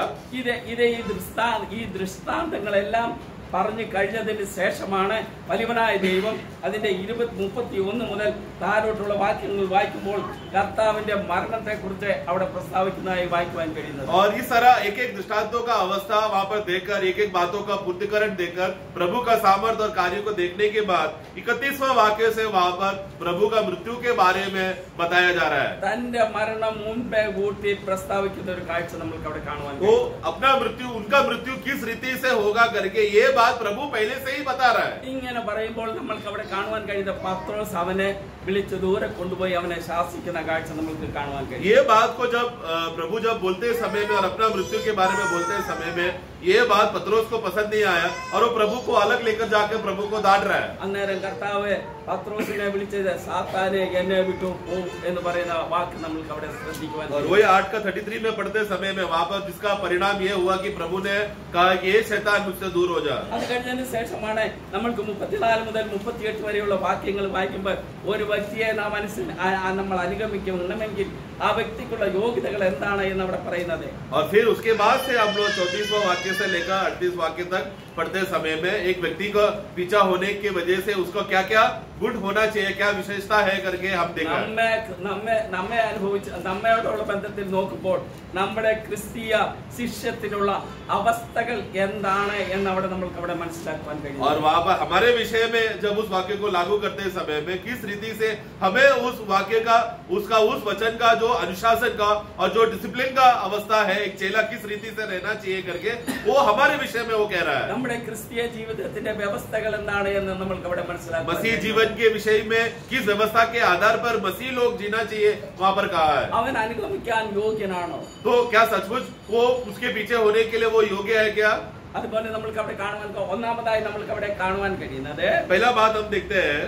दृष्टान दृष्टांत പറഞ്ഞു കഴിഞ്ഞതിന് ശേഷമാണ് വലിയവനായ ദൈവം അതിന്റെ ഇരുപത്തി മുപ്പത്തി ഒന്ന് മുതൽ താരോട്ടുള്ള വാക്യങ്ങൾ വായിക്കുമ്പോൾ കർത്താവിന്റെ മരണത്തെ കുറിച്ച് അവിടെ പ്രസ്താവിക്കുന്നതായി വായിക്കുവാൻ കഴിയുന്നത് और इस तरह एक एक दृष्टांतों का अवस्था वहां पर देखकर एक एक बातों का पूर्तिकरण देकर प्रभु का सामर्थ्य और कार्य को देखने के बाद इकतीसवां वाक्य से वहां पर प्रभु का मृत्यु के बारे में बताया जा रहा है തന്റെ മരണം മുൻപേ കൂട്ടി പ്രസ്താവിക്കുന്ന ഒരു കാഴ്ച നമ്മൾക്ക് അവിടെ കാണുവാൻ वो കഴിയും. अपना मृत्यु उनका मृत्यु किस रीति से होगा करके ये बात प्रभु पहले से ही बता रहा है ഇങ്ങനെ പറയുമ്പോൾ നമ്മൾക്ക് അവിടെ കാണുവാൻ കഴിയുന്ന പത്രോസ് അവനെ വിളിച്ച് ദൂരെ കൊണ്ടുപോയി അവനെ ശാസിക്കുന്ന കാഴ്ച നമ്മൾക്ക് കാണുവാൻ കഴിയും ये बात को जब अ, प्रभु जब बोलते समय में और अपना मृत्यु के बारे में बोलते समय में ये बात पत्रोस को पसंद नहीं आया और वो प्रभु को अलग लेकर जाकर प्रभु को डांट रहा है അന്നേരം കർത്താവ് പത്രോസിനെ വിളിച്ചത് സാത്താനെ എന്നെ വിട്ടു പോ എന്ന് പറയുന്ന വാക്ക് നമ്മൾക്ക് അവിടെ ശ്രദ്ധിക്കുവാൻ और കഴിയും. वही आठ का थर्टी थ्री में पढ़ते समय में वहां पर जिसका परिणाम ये हुआ कि प्रभु ने कहा कि ये शैतान मुझसे दूर हो जा അത് കഴിഞ്ഞതിന് ശേഷമാണ് നമ്മൾക്ക് മുപ്പത്തിനാല് മുതൽ മുപ്പത്തിയെട്ട് വരെയുള്ള വാക്യങ്ങൾ വായിക്കുമ്പോൾ ഒരു വ്യക്തിയെ നാം മനസ്സിൽ ആ- ആ നമ്മൾ അനുഗമിക്കണമെങ്കിൽ ആ വ്യക്തിക്കുള്ള യോഗ്യതകൾ എന്താണ് എന്ന് അവിടെ പറയുന്നത് और फिर उसके बाद से हम लोग चौतीसवा वाक्य से लेकर अड़तीस वाक्य तक पढ़ते समय में एक व्यक्ति का पीछा होने की वजह से उसको क्या क्या गुण होना चाहिए क्या विशेषता है करके हम देखा നമ്മെ നമ്മെ നമ്മെ അനുഭവിച്ച നമ്മയോടുള്ള ബന്ധത്തിൽ നോക്കുമ്പോൾ നമ്മുടെ ക്രിസ്തീയ ശിഷ്യത്തിലുള്ള അവസ്ഥകൾ എന്താണ് എന്ന് അവിടെ നമ്മൾക്ക് അവിടെ മനസ്സിലാക്കുവാൻ और കഴിയും वहां पर हमारे विषय में जब उस वाक्य को लागू करते समय में किस रीति से हमें उस वाक्य का उसका उस वचन का जो अनुशासन का और जो डिसिप्लिन का अवस्था है एक चेला किस रीति से रहना चाहिए करके वो हमारे विषय में वो कह रहा है നമ്മുടെ ക്രിസ്തീയ ജീവിതത്തിന്റെ വ്യവസ്ഥകൾ എന്താണ് എന്ന് നമ്മൾക്ക് അവിടെ മനസ്സിലാക്കാൻ मसीह കഴിയും. जीवन के विषय में किस व्यवस्था के आधार पर मसीह लोग जीना चाहिए वहां पर कहा है അവൻ അനുഗമിക്കാൻ യോഗ്യനാണോ तो क्या सचमुच वो उसके पीछे होने के लिए वो योग्य है क्या അതുപോലെ നമ്മൾക്ക് അവിടെ കാണുവാൻ ക- ഒന്നാമതായി നമ്മൾക്ക് അവിടെ കാണുവാൻ കഴിയുന്നത് पहला बात हम देखते हैं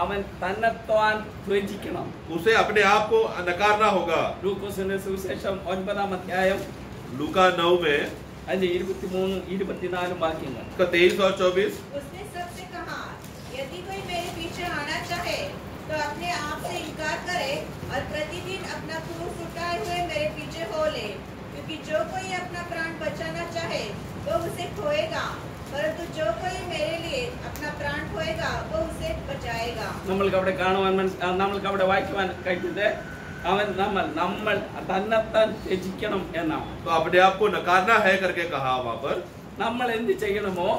അവൻ തന്നെത്താൻ ത്യജിക്കണം उसे अपने आप को नकारना होगा ലൂക്കോസിന്റെ സുവിശേഷം ഒൻപതാം അധ്യായം लूका नौ में അതിന്റെ ഇരുപത്തിമൂന്നും ഇരുപത്തിനാലും വാക്യങ്ങൾ का तेईस और चौबीस उसने सबसे कहा यदि कोई मेरे पीछे आना चाहे तो अपने आप से इनकार करे और प्रतिदिन अपना क्रूस उठाए हुए मेरे पीछे हो ले क्योंकि जो कोई अपना प्राण बचाना चाहे वो उसे खोएगा परंतु जो कोई मेरे लिए अपना प्राण खोएगा वो उसे बचाएगा നമ്മൾക്ക് അവിടെ കാണുവാൻ മനസ് ആ, നമ്മൾക്ക് അവിടെ വായിക്കുവാൻ കഴിഞ്ഞത് അവൻ നമ്മൾ നമ്മൾ തന്നെത്താൻ ത്യജിക്കണം എന്നാണ് तो अपने आप को नकारना है करके कहा वहां पर നമ്മൾ എന്ത് ചെയ്യണമോ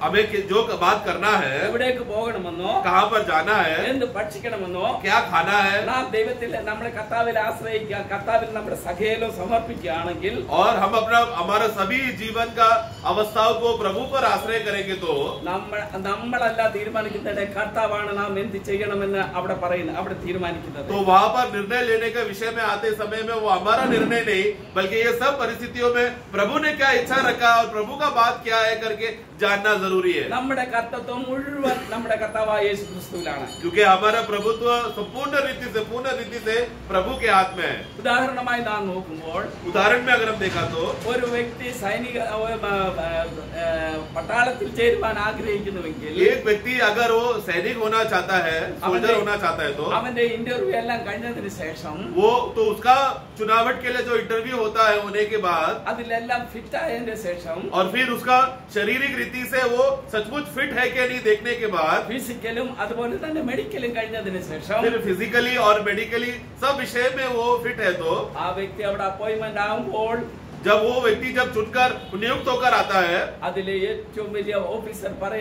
हमें कि- जो बात करना है എവിടേക്ക് പോകണമെന്നോ कहाँ पर जाना है എന്ത് ഭക്ഷിക്കണമെന്നോ क्या खाना है നാം ദൈവത്തിൽ നമ്മുടെ കർത്താവിൽ ആശ്രയിക്കുക കർത്താവിൽ നമ്മുടെ സഖേലം സമർപ്പിക്കുകയാണെങ്കിൽ और हम अपना हमारा सभी जीवन का अवस्थाओं को प्रभु पर आश्रय करेंगे तो നമ്മൾ നമ്മളല്ല തീരുമാനിക്കുന്നത് കർത്താവാണ് നാം എന്ത് ചെയ്യണമെന്ന് അവിടെ പറയുന്നത് അവിടെ തീരുമാനിക്കുന്നത് तो वहां पर निर्णय लेने के विषय में आते समय में वो हमारा निर्णय नहीं बल्कि ये सब परिस्थितियों में प्रभु ने क्या इच्छा रखा और प्रभु का बात क्या है करके जानना जरूरी है നമ്മുടെ കർത്തത്വം മുഴുവൻ നമ്മുടെ കർത്താവായ യേശു ക്രിസ്തുവിലാണ് क्योंकि हमारा प्रभुत्व संपूर्ण रीति से पूर्ण रीति से प्रभु के हाथ में है ഉദാഹരണമായി നാം നോക്കുമ്പോൾ उदाहरण में अगर हम देखा तो ഒരു വ്യക്തി സൈനിക ഏ, ഏ, ഏ, പട്ടാളത്തിൽ ചേരുവാൻ ആഗ്രഹിക്കുന്നുവെങ്കിൽ एक व्यक्ति अगर वो सैनिक होना चाहता है सोल्जर होना चाहता है तो അവന്റെ ഇന്റർവ്യൂ എല്ലാം കഴിഞ്ഞതിന് ശേഷം वो तो उसका चुनावट के लिए जो इंटरव्यू होता है होने के बाद അതിലെല്ലാം ഫിറ്റ് ആയതിന്റെ ശേഷം और फिर उसका शारीरिक रीति स्थिति से वो सचमुच फिट है क्या नहीं देखने के बाद? फिजिकली और मेडिकली सब विषय में वो फिट है तो? आ व्यक्ति अपॉइंटमेंट जब वो व्यक्ति जब चुनकर नियुक्त होकर आता है ऑफिसर पर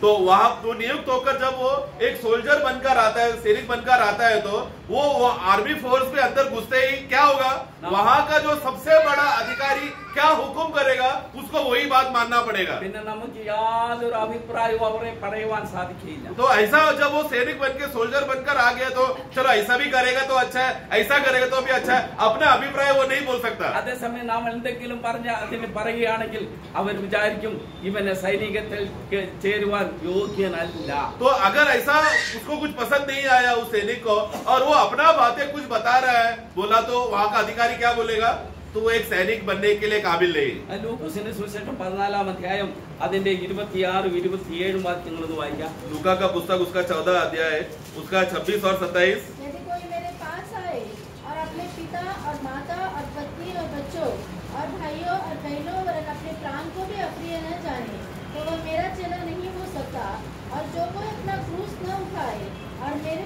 तो वहाँ तो नियुक्त होकर जब वो एक सोल्जर बनकर आता है सैनिक बनकर आता है तो वो, वो आर्मी फोर्स में अंदर घुसते ही क्या होगा? वहाँ का जो सबसे बड़ा अधिकारी क्या हुक्म करेगा उसको वही बात मानना पड़ेगा പിന്നെ നമുക്ക് യാതൊരു അഭിപ്രായവും അവരെ പറയുവാൻ സാധിക്കില്ല तो ऐसा जब वो सैनिक बन के सोल्जर बनकर आ गया तो चलो ऐसा भी करेगा तो अच्छा है ऐसा करेगा तो भी अच्छा है अपना अभिप्राय वो नहीं बोल सकता അതേസമയം നാം എന്തെങ്കിലും പറഞ്ഞ അതിന് പറയുകയാണെങ്കിൽ അവർ വിചാരിക്കും ഇവനെ സൈനികത്തിൽ കേ- ചേരുവാൻ യോഗ്യനല്ല तो अगर ऐसा उसको कुछ पसंद नहीं आया उस सैनिक को और वो अपना बातें कुछ बता रहा है बोला तो वहाँ का अधिकारी क्या बोलेगा तो वो एक सैनिक बनने के लिए काबिल नहीं ലൂക്കോസിന്റെ സുവിശേഷം പതിനാലാം അധ്യായം അതിന്റെ ഇരുപത്തിയാറും ഇരുപത്തിയേഴും വാക്യങ്ങൾ ഒന്ന് വായിക്കാം लूका का पुस्तक उसका चौदह अध्याय उसका छब्बीस और सत्ताईस यदि कोई मेरे पास आए और अपने पिता और माता और पत्नी और बच्चों और भाइयों और बहनों और अपने प्राण को भी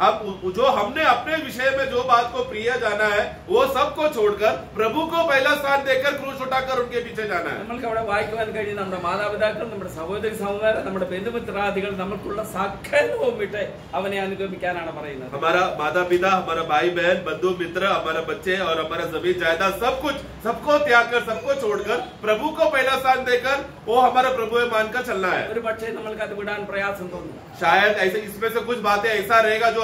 हम जो हमने अपने विषय में जो बात को प्रिय जाना है वो सबको छोड़कर प्रभु को पहला स्थान देकर क्रूस उठाकर उनके पीछे जाना है നമ്മൾക്ക് അവിടെ വായിക്കുവാൻ കഴിയും നമ്മുടെ മാതാപിതാക്കൾ നമ്മുടെ സഹോദരി സഹോദരൻ നമ്മുടെ ബന്ധുമിത്രാദികൾ നമുക്കുള്ള സകലവും വിട്ട് അവനെ അനുഗമിക്കാനാണ് പറയുന്നത് हमारा माता पिता हमारा भाई बहन बंधु मित्र हमारा बच्चे और हमारा जमीन जायदाद सब कुछ सबको त्याग कर सबको छोड़कर प्रभु को पहला स्थान देकर वो हमारा प्रभु है मानकर चलना है ഒരു പക്ഷേ നമ്മൾക്ക് അത് വിടാൻ പ്രയാസം തോന്നുന്നു शायद ऐसे इसमें से कुछ बातें ऐसा रहेगा जो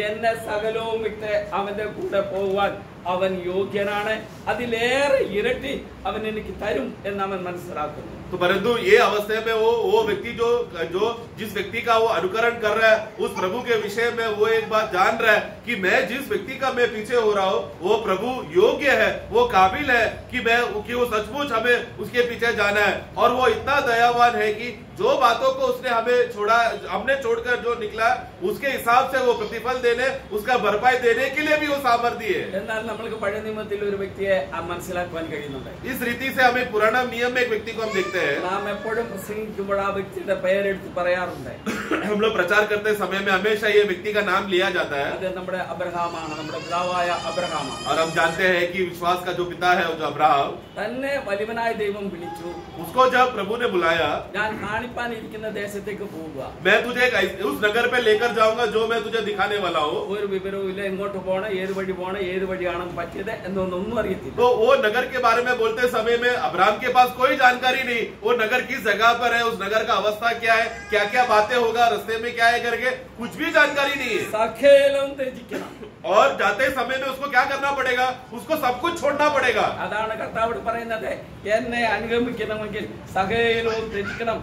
എന്നെ സകലവും വിട്ട് അവന്റെ കൂടെ പോകുവാൻ അവൻ യോഗ്യനാണ് അതിലേറെ ഇരട്ടി അവൻ എനിക്ക് തരും എന്ന് അവൻ മനസ്സിലാക്കുന്നു तो परंतु ये अवस्था में वो वो व्यक्ति जो जो जिस व्यक्ति का वो अनुकरण कर रहा है उस प्रभु के विषय में वो एक बात जान रहा है कि मैं जिस व्यक्ति का मैं पीछे हो रहा हूँ वो प्रभु योग्य है वो काबिल है कि मैं कि वो सचमुच हमें उसके पीछे जाना है और वो इतना दयावान है कि जो बातों को उसने हमें छोड़ा हमने छोड़कर जो निकला उसके हिसाब से वो प्रतिफल देने उसका भरपाई देने के लिए भी वो सामर्थ्य है എന്നാൽ നമ്മൾക്ക് പഴയ നിയമത്തിൽ ഒരു വ്യക്തിയെ ആ മനസ്സിലാക്കുവാൻ കഴിയുന്നുണ്ട് इस रीति से हमें पुराना नियम में एक व्यक्ति को हम देखते हैं നാം എപ്പോഴും പ്രസംഗിക്കുമ്പോൾ ആ വ്യക്തിയുടെ പേരെടുത്ത് പറയാറുണ്ട് हम लोग प्रचार करते समय में हमेशा ये व्यक्ति का नाम लिया जाता है അത് നമ്മുടെ അബ്രഹാമാണ് നമ്മുടെ പിതാവായ അബ്രഹാമാണ് और हम जानते हैं कि विश्वास का जो पिता है वो जो अब्राहम തന്നെ വലിവനായ ദൈവം വിളിച്ചു उसको जब प्रभु ने बुलाया ഞാൻ കാണിപ്പാൻ ഇരിക്കുന്ന ദേശത്തേക്ക് പോവുക मैं तुझे एक ऐस- उस नगर पे लेकर जाऊंगा जो मैं तुझे दिखाने वाला हूँ ഒരു വിവരവും ഇല്ല എങ്ങോട്ട് പോകണം ഏത് വഴി പോകണം ഏത് വഴിയാണ് പറ്റിയത് എന്നൊന്നും അറിയത്തില്ല तो वो नगर के बारे में बोलते समय में अब्राहम के पास कोई जानकारी नहीं वो नगर किस जगह पर है उस नगर का अवस्था क्या है क्या क्या बातें होगा रास्ते में क्या है करके कुछ भी जानकारी नहीं है സകലം ത്യജിക്കണം और जाते समय में उसको क्या करना पड़ेगा उसको सब कुछ छोड़ना पड़ेगा അതാണ് കർത്താവോട് പറയുന്നത് എന്നെ അനുഗമിക്കണമെങ്കിൽ സകലവും ത്യജിക്കണം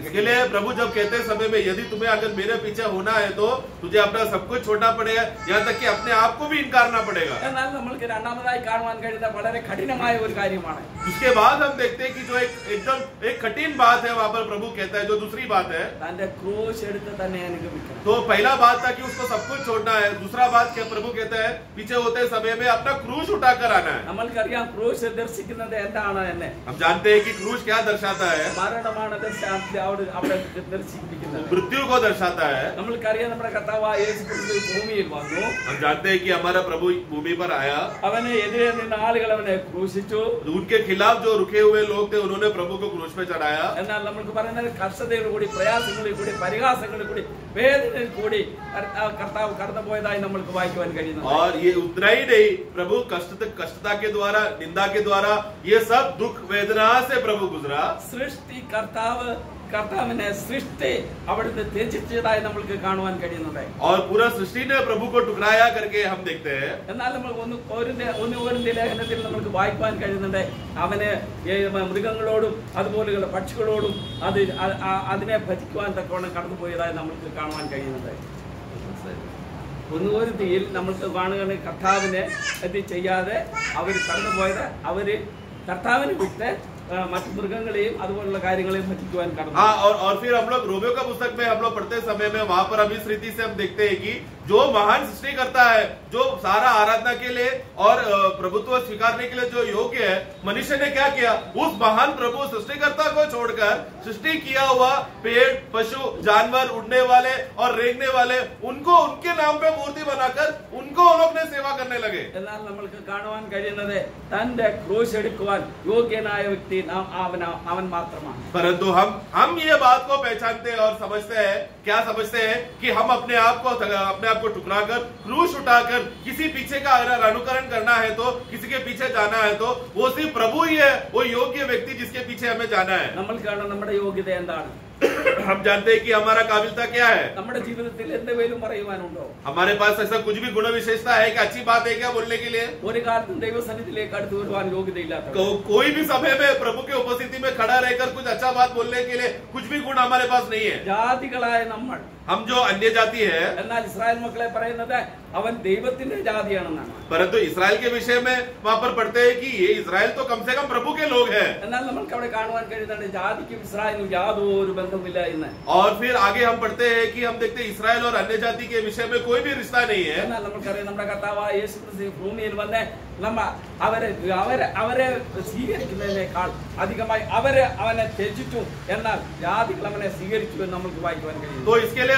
इसके लिए प्रभु जब कहते समय में यदि तुम्हें अगर मेरे पीछे होना है तो तुझे अपना सब कुछ छोड़ना पड़ेगा यहाँ तक कि अपने आप को भी इनकारना पड़ेगा। उसके बाद हम देखते हैं कि जो एक एकदम एक कठिन बात है वहाँ पर प्रभु कहता है जो दूसरी बात है। तो पहला बात था कि उसको सब कुछ छोड़ना है दूसरा बात क्या प्रभु कहता है पीछे होते समय में अपना क्रोश उठा कर आना है। अमल कर हम जानते हैं कि क्रूज क्या दर्शाता है മരണമാണ് ദർശ- അവിടെ അവിടെ ദർശിപ്പിക്കുന്നത് मृत्यु को दर्शाता है നമ്മൾക്കറിയാം നമ്മുടെ കർത്താവായ യേശു ക്രിസ്തു ഭൂമിയിൽ വന്നു हम जानते हैं कि हमारा प्रभु भूमि पर आया അവന് എതിരെ നിന്ന ആളുകൾ അവനെ ക്രൂശിച്ചു उनके खिलाफ जो रुके हुए लोग थे उन्होंने प्रभु को क्रूज पे चढ़ाया എന്നാൽ നമ്മൾക്ക് പറയുന്നത് കർഷതയിൽ കൂടി പ്രയാസങ്ങളിൽ കൂടി പരിഹാസങ്ങളിൽ കൂടി വേദനയിൽ കൂടി കർ- ആ കർത്താവ് കടന്നുപോയതായി നമ്മൾക്ക് വായിക്കുവാൻ കഴിയുന്നു और ये उतना ही नहीं प्रभु कष्ट कष्टता के द्वारा निंदा के द्वारा ये सब दुख वेदना से प्रभु गुजरा സൃഷ്ടി കർത്താവ് കർത്താവിനെ സൃഷ്ടി അവിടുന്ന് ത്യജിച്ചതായി നമ്മൾക്ക് കാണുവാൻ കഴിയുന്നുണ്ട് और पूरा सृष्टि ने प्रभु को टुकराया करके हम देखते हैं എന്നാൽ നമ്മൾ ഒന്ന് ഒരു ഒന്ന് ഒരു ലേഖനത്തിൽ നമുക്ക് വായിക്കുവാൻ കഴിയുന്നുണ്ട് അവന് ഈ മൃഗങ്ങളോടും അതുപോലെയുള്ള പക്ഷികളോടും അത് അ- അ- അതിനെ ഭജിക്കുവാൻ തക്കവണ്ണം കടന്നുപോയതായി നമുക്ക് കാണുവാൻ കഴിയുന്നുണ്ട് ഒന്നുപോരുത്തിയിൽ നമ്മൾക്ക് കാണുകയാണ് കർത്താവിനെ ഇത് ചെയ്യാതെ അവർ കടന്നുപോയത് അവര് കർത്താവിനെ വിട്ട് ആ, മറ്റു മൃഗങ്ങളെയും അതുപോലുള്ള കാര്യങ്ങളെയും ഭജിക്കുവാൻ കടന്നു हाँ और और फिर हम लोग रोमियो का पुस्तक में हम लोग पढ़ते समय में वहां पर हम इस रीति से हम देखते हैं कि जो महान सृष्टि करता है जो सारा आराधना के लिए और अ, प्रभुत्व स्वीकारने के लिए जो योग्य है मनुष्य ने क्या किया उस महान प्रभु सृष्टिकर्ता को छोड़कर सृष्टि किया हुआ पेड़ पशु जानवर उड़ने वाले और रेंगने वाले उनको उनके नाम पे मूर्ति बनाकर उनको वो लोग ने सेवा करने लगे എന്നാൽ നമ്മൾക്ക് കാണുവാൻ കഴിയുന്നത് തന്റെ ക്രൂശ് എടുക്കുവാൻ യോഗ്യനായ വ്യക്തി परंतु हम हम ये बात को पहचानते हैं और समझते हैं क्या समझते हैं कि हम अपने आप को अपने आप को टुकड़ा कर क्रूश उठाकर किसी पीछे का अगर अनुकरण करना है तो किसी के पीछे जाना है तो वो सिर्फ़ प्रभु ही है वो योग्य व्यक्ति जिसके पीछे हमें जाना है। नमल कारण नम्बर योग्यता हम जानते हैं कि हमारा काबिलता क्या है। हमारे पास ऐसा कुछ भी गुण विशेषता है कि अच्छी बात है क्या बोलने के लिए? को, कोई भी समय में प्रभु की उपस्थिति में खड़ा रहकर कुछ अच्छा बात बोलने के लिए कुछ भी गुण हमारे पास नहीं है। जाति कला है नम्बर हम जो अन्य जाति है എന്നാൽ ഇസ്രായേൽ മക്കളെ പറയുന്നത് അവൻ ദൈവത്തിന്റെ ജാതിയാണെന്നാണ് परंतु इसराइल के विषय में वहां पर पढ़ते हैं कि ये इसराइल तो कम से कम प्रभु के लोग हैं എന്നാൽ നമ്മൾക്ക് അവിടെ കാണുവാൻ കഴിയുന്നുണ്ട് ജാതിക്കും ഇസ്രായേലും യാതൊരു ബന്ധമില്ല എന്ന് और फिर आगे हम पढ़ते हैं कि हम देखते हैं इसराइल और अन्य जाति के विषय में कोई भी रिश्ता नहीं है എന്നാൽ നമുക്കറിയാം നമ്മുടെ കർത്താവായ യേശു ക്രിസ്തു ഭൂമിയിൽ വന്ന് നമ്മ അവരെ അവരെ അവരെ സ്വീകരിക്കുന്നതിനേക്കാൾ അധികമായി അവരെ അവനെ ത്യജിച്ചു എന്നാൽ ജാതികൾ അവനെ സ്വീകരിച്ചു എന്ന് നമുക്ക് വായിക്കുവാൻ കഴിയും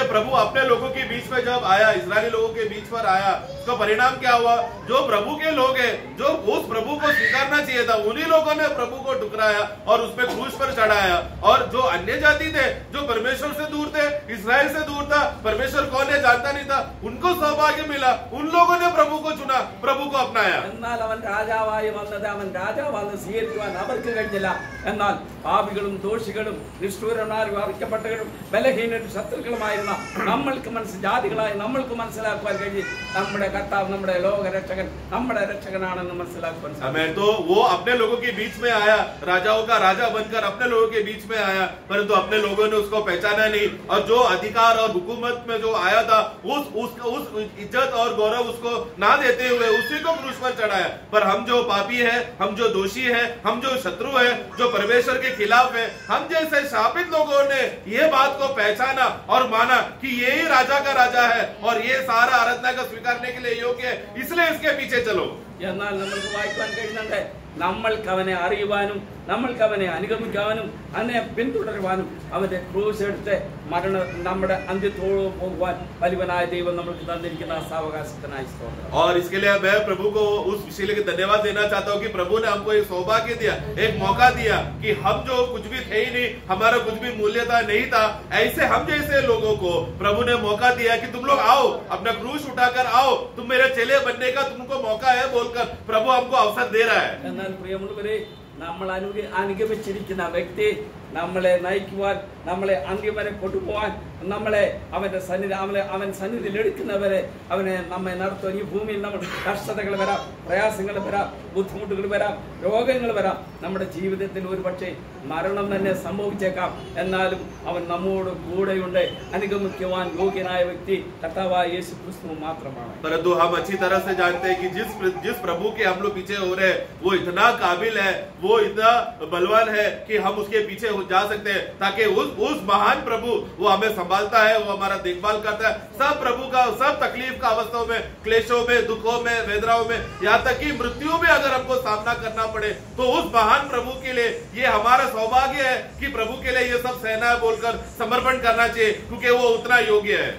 तो इसके लिए प्रभु अपने लोगों के बीच में जब आया इसराइली लोगों के बीच पर आया उसका परिणाम क्या हुआ जो प्रभु के लोग हैं जो उस प्रभु को स्वीकारना चाहिए था उन्हीं लोगों ने प्रभु को टुकराया और उस पे क्रूज पर चढ़ाया और जो अन्य जाति थे जो परमेश्वर से दूर थे इसराइल से दूर था परमेश्वर कौन है जानता नहीं था उनको सौभाग्य मिला उन लोगों ने प्रभु को चुना प्रभु को अपनाया എന്നാൽ അവൻ രാജാവായി വന്നത് അവൻ രാജാവാന്ന് സ്വീകരിക്കുവാൻ അവർക്ക് കഴിഞ്ഞില്ല എന്നാൽ പാപികളും ദോഷികളും നിഷ്ഠൂരന്മാരും അറിയിക്കപ്പെട്ടവരും ബലഹീനരും ശത്രുക്കളുമായിരുന്ന നമ്മൾക്ക് മനസ്സ് ജാതികളായി നമ്മൾക്ക് മനസ്സിലാക്കുവാൻ കഴിയും നമ്മുടെ കർത്താവ് നമ്മുടെ ലോകരക്ഷകൻ നമ്മുടെ രക്ഷകനാണെന്ന് മനസ്സിലാക്കുവാൻ സാധിക്കും हमें तो वो अपने लोगों के बीच में आया राजाओं का राजा बनकर अपने लोगों के बीच में आया परंतु अपने लोगों ने उसको पहचाना नहीं और जो अधिकार और हुकूमत में जो आया था उस उस उस इज्जत और गौरव उसको ना देते हुए उसी को क्रूस पर चढ़ाया पर हम जो पापी है हम जो दोषी है हम जो शत्रु है जो परमेश्वर के खिलाफ है हम जैसे शापित लोगों ने ये बात को पहचाना और माना कि ये ही राजा का राजा है और ये सारा आराधना का स्वीकारने के लिए योग्य है इसलिए इसके पीछे चलो എന്നാൽ നമ്മൾക്ക് വായിക്കുവാൻ കഴിയുന്നുണ്ട് നമ്മൾക്ക് അവനെ അറിയുവാനും നമ്മൾക്ക് അവനെ അനുഗമിക്കാനും അവനെ പിന്തുടരുവാനും അവന്റെ ക്രൂശ് എടുത്ത് മരണ നമ്മുടെ അന്ത്യത്തോളം പോകുവാൻ വലിവനായ ദൈവം നമ്മൾക്ക് തന്നിരിക്കുന്ന ആ സാവകാശത്തിനായി സ്തോത്രം और इसके लिए मैं प्रभु को उस विषय के धन्यवाद देना चाहता हूँ कि प्रभु ने हमको एक सौभाग्य दिया एक मौका दिया कि हम जो कुछ भी थे ही नहीं हमारा कुछ भी मूल्यता नहीं था ऐसे हम जैसे लोगों को प्रभु ने मौका दिया कि तुम लोग आओ अपना क्रूश उठाकर आओ तुम मेरे चेले बनने का तुमको मौका है बोलकर प्रभु हमको अवसर दे रहा है എന്നാൽ പ്രിയമുള്ളവരെ നമ്മൾ അനുഗ അനുഗമിച്ചിരിക്കുന്ന വ്യക്തി നമ്മളെ നയിക്കുവാൻ നമ്മളെ അന്ത്യം വരെ കൊണ്ടുപോകാൻ നമ്മളെ അവന്റെ സന്നിധി അവനെ അവൻ സന്നിധിയിൽ എടുക്കുന്നവരെ അവനെ നമ്മെ നടത്തുവാൻ ഈ ഭൂമിയിൽ നമ്മൾ കഷ്ടതകൾ വരാം പ്രയാസങ്ങൾ വരാം ബുദ്ധിമുട്ടുകൾ വരാം രോഗങ്ങൾ വരാം നമ്മുടെ ജീവിതത്തിൽ ഒരു പക്ഷേ മരണം തന്നെ സംഭവിച്ചേക്കാം എന്നാലും അവൻ നമ്മോട് കൂടെയുണ്ട് അനുഗമിക്കുവാൻ യോഗ്യനായ വ്യക്തി കർത്താവായ യേശു ക്രിസ്തു മാത്രമാണ് परंतु हम अच्छी तरह से जानते हैं कि जिस जिस प्रभु के हम लोग पीछे हो रहे हैं वो इतना काबिल है वो इतना बलवान है कि हम उसके पीछे हो जा सकते हैं, ताकि उस उस महान प्रभु वो हमें संभालता है, वो हमारा देखभाल करता है। सब प्रभु का, सब तकलीफ़ का अवस्थाओं में, क्लेशों में, दुखों में, वेदनाओं में, यहाँ तक कि मृत्यु में अगर हमको सामना करना पड़े तो उस महान प्रभु के लिए ये हमारा सौभाग्य है कि प्रभु के लिए ये सब सहना बोलकर समर्पण करना चाहिए, क्योंकि वो उतना योग्य है।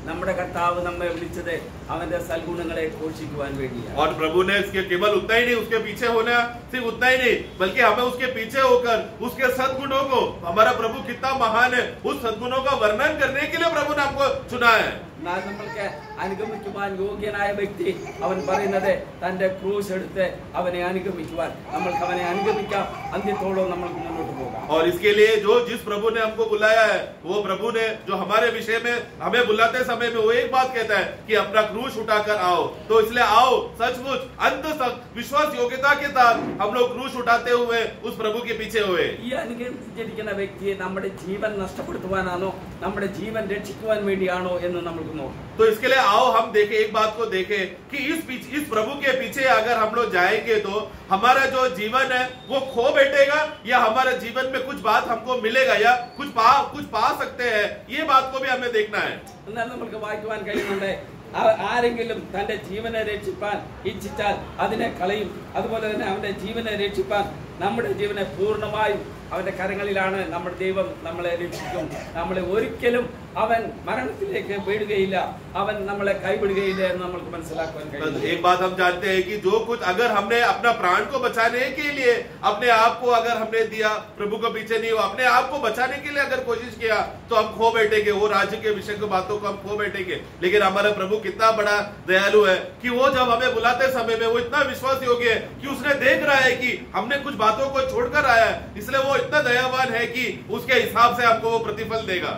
എന്നാൽ നമ്മൾക്ക് കാണുവാൻ കഴിയുന്നുണ്ട് നമ്മുടെ കർത്താവ് നമ്മെ വിളിച്ചത് അവന്റെ സൽഗുണങ്ങളെ ഘോഷിക്കുവാൻ വേണ്ടിയാണ് और प्रभु ने इसके केवल उतना ही नहीं उसके पीछे होना सिर्फ उतना ही नहीं बल्कि हमें उसके पीछे होकर उसके सदगुणों को हमारा प्रभु कितना महान है उस सदगुणों का वर्णन करने के लिए प्रभु ने हमको चुना है എന്നാൽ നമ്മൾക്ക് അനുഗമിക്കുവാൻ യോഗ്യനായ വ്യക്തി അവൻ പറയുന്നത് തന്റെ ക്രൂശ് എടുത്ത് അവനെ അനുഗമിക്കുവാൻ നമ്മൾക്ക് അവനെ അനുഗമിക്കാം അന്ത്യത്തോളം നമ്മൾക്ക് മുന്നോട്ട് പോകാം और इसके लिए जो जिस प्रभु ने हमको बुलाया है वो प्रभु ने जो हमारे विषय में हमें बुलाते समय में वो एक बात कहता है कि अपना क्रूश उठाकर आओ तो इसलिए आओ सचमुच अंत तक विश्वास योग्यता के साथ हम लोग क्रूश उठाते हुए उस प्रभु के पीछे हुए ഈ അനുഗമിച്ചിരിക്കുന്ന വ്യക്തിയെ നമ്മുടെ ജീവൻ നഷ്ടപ്പെടുത്തുവാനാണോ നമ്മുടെ ജീവൻ രക്ഷിക്കുവാൻ വേണ്ടിയാണോ എന്ന് നമ്മൾക്ക് നോക്കാം तो इसके लिए आओ हम देखें एक बात को देखें कि इस पीछे इस प्रभु के पीछे अगर हम लोग जाएंगे तो हमारा जो जीवन है वो खो बैठेगा या हमारे जीवन में कुछ बात हमको मिलेगा या कुछ पा कुछ पा सकते हैं ये बात को भी हमें देखना है എന്നാൽ നമ്മൾക്ക് വായിക്കുവാൻ കഴിയുന്നുണ്ട് ആ- ആരെങ്കിലും തന്റെ ജീവനെ രക്ഷിപ്പാൻ ഇച്ഛിച്ചാൽ അതിനെ കളയും അതുപോലെ തന്നെ അവന്റെ ജീവനെ രക്ഷിപ്പാൻ നമ്മുടെ ജീവനെ പൂർണ്ണമായും അവന്റെ കരങ്ങളിലാണ് നമ്മുടെ ദൈവം നമ്മളെ രക്ഷിക്കും. നമ്മളെ ഒരിക്കലും അവൻ മരണത്തിലേക്ക് വീഴുകയില്ല അവൻ നമ്മളെ കൈവിടുകയില്ല എന്ന് നമ്മൾക്ക് മനസ്സിലാക്കുവാൻ बस കഴിയും एक बात हम जानते हैं कि जो कुछ अगर हमने अपना प्राण को बचाने के लिए अपने आप को अगर हमने दिया प्रभु को पीछे नहीं हुआ अपने आप को बचाने के लिए अगर कोशिश किया तो हम खो बैठेंगे वो राज्य के विषय की बातों को हम खो बैठेंगे लेकिन हमारा प्रभु कितना बड़ा दयालु है कि वो जब हमें बुलाते समय में वो इतना विश्वास योग्य है कि उसने देख रहा है कि हमने कुछ बातों को छोड़कर आया है इसलिए वो इतना दयावान है कि उसके हिसाब से हमको वो प्रतिफल देगा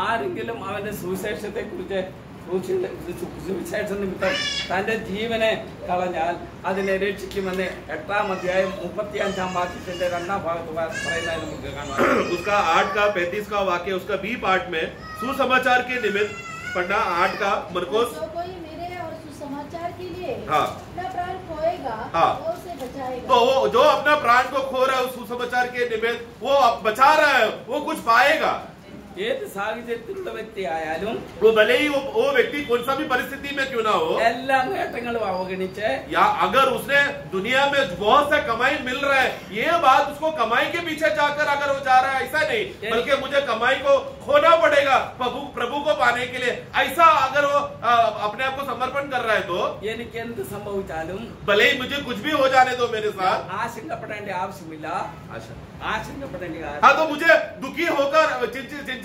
ആരെങ്കിലും അവന്റെ സുവിശേഷത്തെ കുറിച്ച് സുവിശേഷ നിമിത്തം തന്റെ ജീവനെ കളഞ്ഞാൽ അതിനെ രക്ഷിക്കുമെന്ന് എട്ടാം അധ്യായം മുപ്പത്തി അഞ്ചാം വാക്യത്തിന്റെ രണ്ടാം ഭാഗത്ത് പ- പറയുന്നത് നമുക്ക് കാണാം उसका आठ का पैंतीस का वाक्य उसका बी पार्ट में सुसमाचार के निमित्त पढ़ना आठ का मरकोस जो कोई मेरे और सुसमाचार के लिए हाँ। अपना प्राण खोएगा हाँ। वो उसे बचाएगा तो वो जो अपना प्राण को खो रहा है उस सुसमाचार के निमित्त वो अब बचा रहा है वो कुछ पाएगा ഏത് സാഹചര്യത്തിലുള്ള വ്യക്തി ആയാലും वो भले ही वो, वो व्यक्ति कौन सा भी परिस्थिति में क्यों ना हो എല്ലാ നേട്ടങ്ങളും അവഗണിച്ച് या अगर उसने दुनिया में बहुत सा कमाई मिल रहा है ये बात उसको कमाई के पीछे जाकर अगर वो जा रहा है ऐसा नहीं बल्कि मुझे कमाई को खोना पड़ेगा प्रभु प्रभु को पाने के लिए ऐसा अगर वो आ, अपने आप को समर्पण कर रहा है तो എനിക്ക് എന്ത് സംഭവിച്ചാലും भले ही मुझे कुछ भी हो जाने दो मेरे साथ ആശങ്കപ്പെടേണ്ട ആവശ്യമില്ല ആശങ്കപ്പെടേണ്ട हाँ കാര്യം तो मुझे दुखी होकर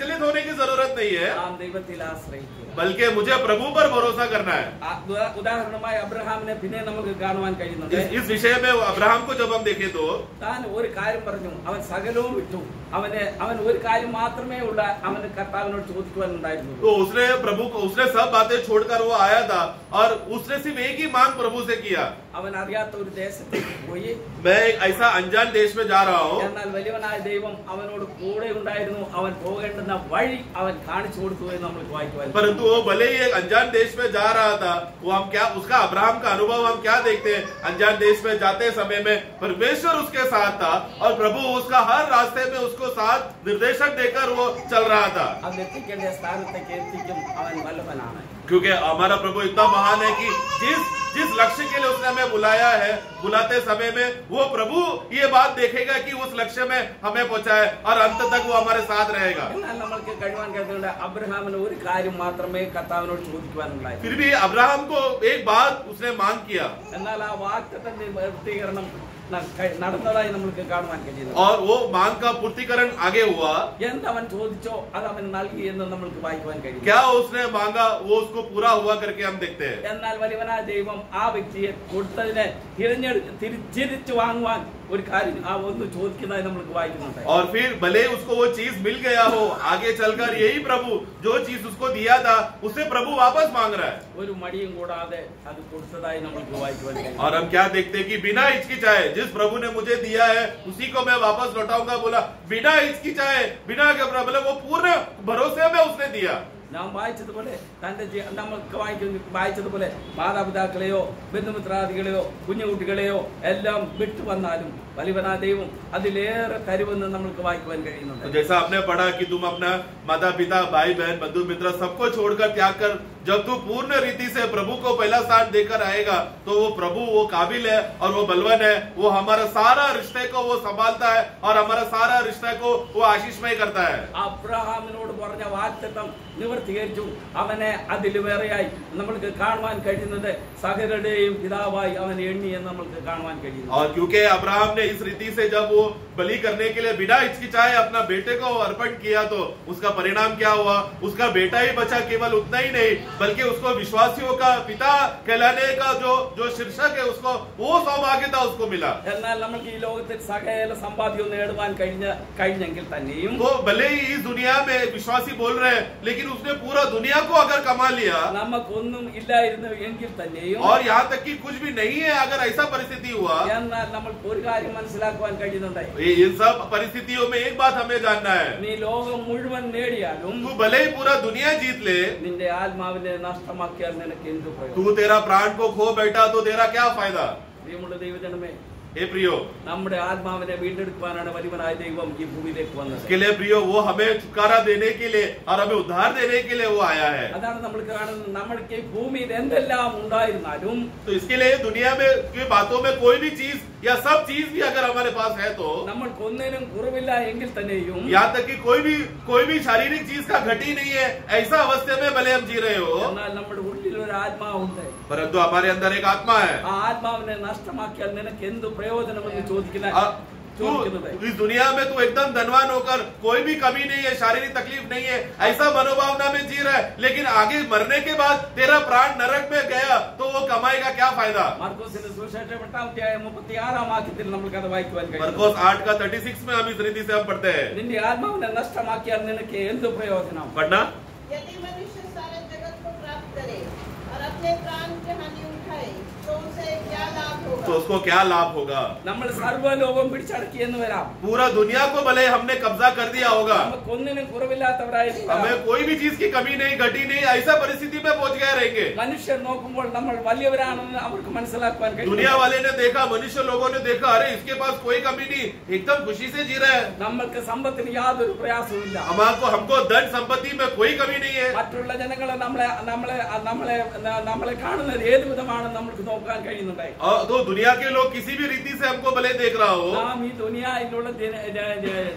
चिंच- चिंचलित होने की जरूरत नहीं है നാം ദൈവത്തിൽ ആശ്രയിക്കുക बल्कि मुझे प्रभु पर भरोसा करना है ആ ഉദാ- ഉദാഹരണമായി അബ്രഹാമിനെ പിന്നെ നമുക്ക് കാണുവാൻ കഴിയുന്നുണ്ട് इस, इस विषय में अब्राहम को जब हम देखें तो താൻ ഒരു കാര്യം പറഞ്ഞു അവൻ സകലവും വിട്ടു അവന് അവൻ ഒരു കാര്യം മാത്രമേ ഉള്ള അവന് കർത്താവിനോട് ചോദിക്കുവാൻ ഉണ്ടായിരുന്നു तो उसने प्रभु को उसने सब बातें छोड़कर वो आया था और उसने सिर्फ एक ही मांग प्रभु से किया അവൻ അറിയാത്ത ഒരു ദേശത്തേക്ക് പോയി मैं एक ऐसा अनजान देश में जा रहा हूँ എന്നാൽ വലിയവനായ ദൈവം അവനോട് കൂടെ ഉണ്ടായിരുന്നു അവൻ പോകേണ്ടുന്ന വഴി അവൻ കാണിച്ചു കൊടുത്തു എന്ന് നമ്മൾ വായിക്കുവാൻ परंतु वो भले ही एक अनजान देश में जा रहा था वो हम क्या उसका अब्राहम का अनुभव हम क्या देखते हैं अनजान देश में जाते समय में परमेश्वर उसके साथ था और प्रभु उसका हर रास्ते में उसको साथ निर्देशक देकर वो चल रहा था क्योंकि हमारा प्रभु इतना महान है कि जिस जिस लक्ष्य के लिए उसने हमें बुलाया है बुलाते समय में वो प्रभु ये बात देखेगा कि उस लक्ष्य में हमें पहुँचाए और अंत तक वो हमारे साथ रहेगा। फिर भी अब्राहम को एक बात उसने मांग किया। എന്നാൽ ആ വാക്തത്തിന്റെ പൂർത്തീകരണം ന- ക- നടന്നതായി നമ്മൾക്ക് കാണുവാൻ കഴിയുന്നു और वो मांग का पूर्तिकरण आगे हुआ എന്തവൻ ചോദിച്ചോ അത് അവൻ നൽകി എന്ന് നമ്മൾക്ക് വായിക്കുവാൻ കഴിയും क्या उसने मांगा वो उसको पूरा हुआ करके हम देखते हैं എന്നാൽ വലിയവനായ ദൈവം ആ വ്യക്തിയെ കൊടുത്തതിനെ തിരഞ്ഞെടുത്ത് തിരിച്ചിരിച്ചു വാങ്ങുവാൻ ഒരു കാര്യം ആ ഒന്ന് ചോദിക്കുന്നതായി നമ്മൾക്ക് വായിക്കുന്നുണ്ട് और फिर भले उसको वो चीज मिल गया हो आगे चलकर यही प्रभु जो चीज उसको दिया था उसे प्रभु वापस मांग रहा है ഒരു മടിയും കൂടാതെ അത് കൊടുത്തതായി നമ്മൾക്ക് വായിക്കുവാൻ കഴിയും और हम क्या देखते हैं कि बिना हिचकिचाए जिस प्रभु ने मुझे दिया है उसी को मैं वापस लौटाऊंगा बोला बिना हिचकिचाए बिना घबरा मतलब वो पूर्ण भरोसे में उसने दिया നാം വായിച്ചതുപോലെ തന്റെ ജീ- നമ്മൾക്ക് വായിക്കുന്ന വായിച്ചതുപോലെ മാതാപിതാക്കളെയോ ബന്ധുമിത്രാദികളെയോ കുഞ്ഞുകുട്ടികളെയോ എല്ലാം വിട്ടു വന്നാലും വലിവനാ ദൈവം അതിലേറെ തരുമെന്ന് നമ്മൾക്ക് വായിക്കുവാൻ तो കഴിയുന്നുണ്ട് जैसा आपने पढ़ा कि तुम अपना माता पिता भाई बहन बंधु मित्र सबको छोड़कर त्याग कर जब तू पूर्ण रीति से प्रभु को पहला स्थान देकर आएगा तो वो प्रभु वो काबिल है और वो बलवन है वो हमारा सारा रिश्ते को वो संभालता है और हमारा सारा रिश्ते को वो आशीषमय करता है അബ്രഹാമിനോട് പറഞ്ഞ വാഗ്ദത്തം നിവർത്തീകരിച്ചു അവനെ അതിലുവേറെയായി നമ്മൾക്ക് കാണുവാൻ കഴിയുന്നത് സകലരുടെയും പിതാവായി അവൻ എണ്ണി എന്ന് നമ്മൾക്ക് കാണുവാൻ കഴിയുന്നു और क्योंकि अब्राहम ने इस रीति से जब वो बलि करने के लिए बिना हिचकिचाए अपना बेटे को अर्पण किया तो उसका परिणाम क्या हुआ उसका बेटा ही बचा केवल उतना ही नहीं बल्कि उसको विश्वासियों का पिता कहलाने का जो जो शीर्षक है उसको वो सौभाग्यता उसको मिला എന്നാൽ നമുക്ക് ഈ ലോകത്തിൽ സകല സമ്പാദ്യവും നേടുവാൻ കഴിഞ്ഞ കഴിഞ്ഞെങ്കിൽ തന്നെയും तो भले ही इस दुनिया में विश्वासी बोल रहे हैं लेकिन उसने पूरा दुनिया को अगर कमा लिया നമുക്കൊന്നും ഇല്ലായിരുന്നു എങ്കിൽ തന്നെയും और यहाँ तक कि कुछ भी नहीं है अगर ऐसा परिस्थिति हुआ എന്നാൽ നമ്മൾക്ക് ഒരു കാര്യം മനസ്സിലാക്കുവാൻ കഴിയുന്നുണ്ട് ये- इन सब परिस्थितियों में एक बात हमें जानना है നീ ലോകം മുഴുവൻ നേടിയാലും तू भले ही पूरा दुनिया जीत नाश्ता तू तेरा प्राण को खो बैठा तो तेरा क्या फ़ायदा? ये मुझे देवी हे प्रियो നമ്മുടെ ആത്മാവിനെ വീണ്ടെടുക്കുവാനാണ് വലിവനായ ദൈവം ഈ ഭൂമിയിലേക്ക് വന്നത് इसके लिए प्रियो वो हमें छुटकारा देने के लिए और हमें उद्धार देने के लिए वो आया है അതാണ് നമ്മൾ കാണുന്നത് നമ്മൾക്ക് ഈ ഭൂമിയിൽ എന്തെല്ലാം ഉണ്ടായിരുന്നാലും तो इसके लिए दुनिया में की बातों में कोई भी चीज या सब चीज भी अगर हमारे पास है तो നമ്മൾക്ക് ഒന്നിനും കുറവില്ല എങ്കിൽ തന്നെയും यहाँ तक कि कोई भी कोई भी शारीरिक चीज का घटी नहीं है ऐसा अवस्था में भले हम जी रहे हो എന്നാൽ നമ്മുടെ ഉള്ളിൽ ಆತ್ಮ हमारे अंदर एक आत्मा इस दुनिया में तू एकदम धनवान होकर कोई भी कमी नहीं है शारीरिक तकलीफ़ नहीं है ऐसा मनोभावना में जी रहा है लेकिन आगे मरने के बाद तेरा प्राण नरक में गया तो वो कमाई का क्या फ़ायदा? मरकोस आठ का थर्टी सिक्स में हम इस रीति से हम पढ़ते हैं। नष्ट प्रयोजन। पढ़ना? यदि मनुष्य सारे जगत को प्राप्त करे अपने प्राण की हानि तो उसे क्या लाभ तो होगा उसको क्या लाभ होगा നമ്മൾ സർവ്വലോകം പിടിച്ചടക്കിയെന്ന് വരാം पूरा दुनिया को भले हमने कब्जा कर दिया होगा നമുക്കൊന്നിനും കുറവില്ലാത്തവരായിരിക്കാം हमें कोई भी चीज की कमी नहीं घटी नहीं ऐसा परिस्थिति में पहुंच गए रहेंगे മനുഷ്യർ നോക്കുമ്പോൾ നമ്മൾ വലിയവരാണെന്ന് അവർക്ക് മനസ്സിലാക്കുവാൻ കഴിയും दुनिया वाले ने देखा मनुष्य लोगों ने देखा अरे इसके पास कोई कमी नहीं एकदम खुशी से जी रहा है നമ്മൾക്ക് സമ്പത്തിന് യാതൊരു പ്രയാസവുമില്ല हमारे हमको धन संपत्ति में कोई कमी नहीं है മറ്റുള്ള ജനങ്ങളെ നമ്മളെ നമ്മളെ നമ്മളെ നമ്മളെ കാണുന്നത് ഏത് വിധമാണെന്ന് നമ്മൾക്ക് നോക്കാൻ കഴിയുന്നുണ്ട് और तो दुनिया के लोग किसी भी रीति से हमको भले देख रहा हो നാം ഈ ദുനിയായിലുള്ള ജന- ജ- ജ-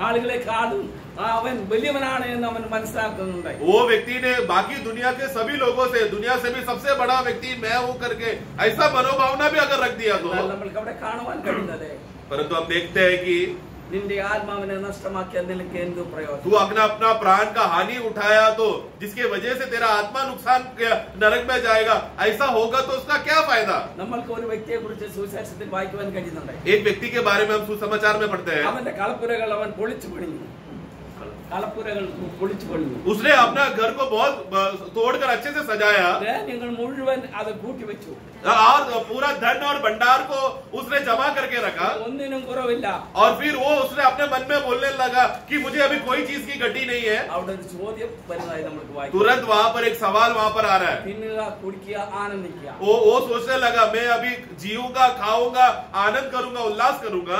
ആളുകളെ കാണും ആ, അവൻ വലിയവനാണ് എന്ന് അവൻ മനസ്സിലാക്കുന്നുണ്ട് वो व्यक्ति ने बाकी दुनिया के सभी लोगों से दुनिया से भी सबसे बड़ा व्यक्ति मैं हूं करके ऐसा मनोभावना भी अगर रख दिया तो എന്നാൽ നമ്മൾക്ക് അവിടെ കാണുവാൻ കഴിയുന്നത് परंतु हम देखते हैं कि निंदे आत्मा के अंदर प्रयोग तू अपना अपना प्राण का हानि उठाया तो जिसके वजह से तेरा आत्मा नुकसान नरक में जाएगा ऐसा होगा तो उसका क्या फ़ायदा? नमल को व्यक्ति एक व्यक्ति के बारे में हम सुसमाचार में पढ़ते हैं। उसने अपना घर को बहुत तोड़कर अच्छे से सजाया। और पूरा धन और भंडार को उसने जमा करके रखा। और फिर वो उसने अपने मन में बोलने लगा कि मुझे अभी कोई चीज़ की गड्डी नहीं है। तुरंत वहाँ पर एक सवाल वहाँ पर आ रहा है। आनंद वो वो सोचने लगा मैं अभी जीऊँगा खाऊँगा आनंद करूँगा उल्लास करूँगा।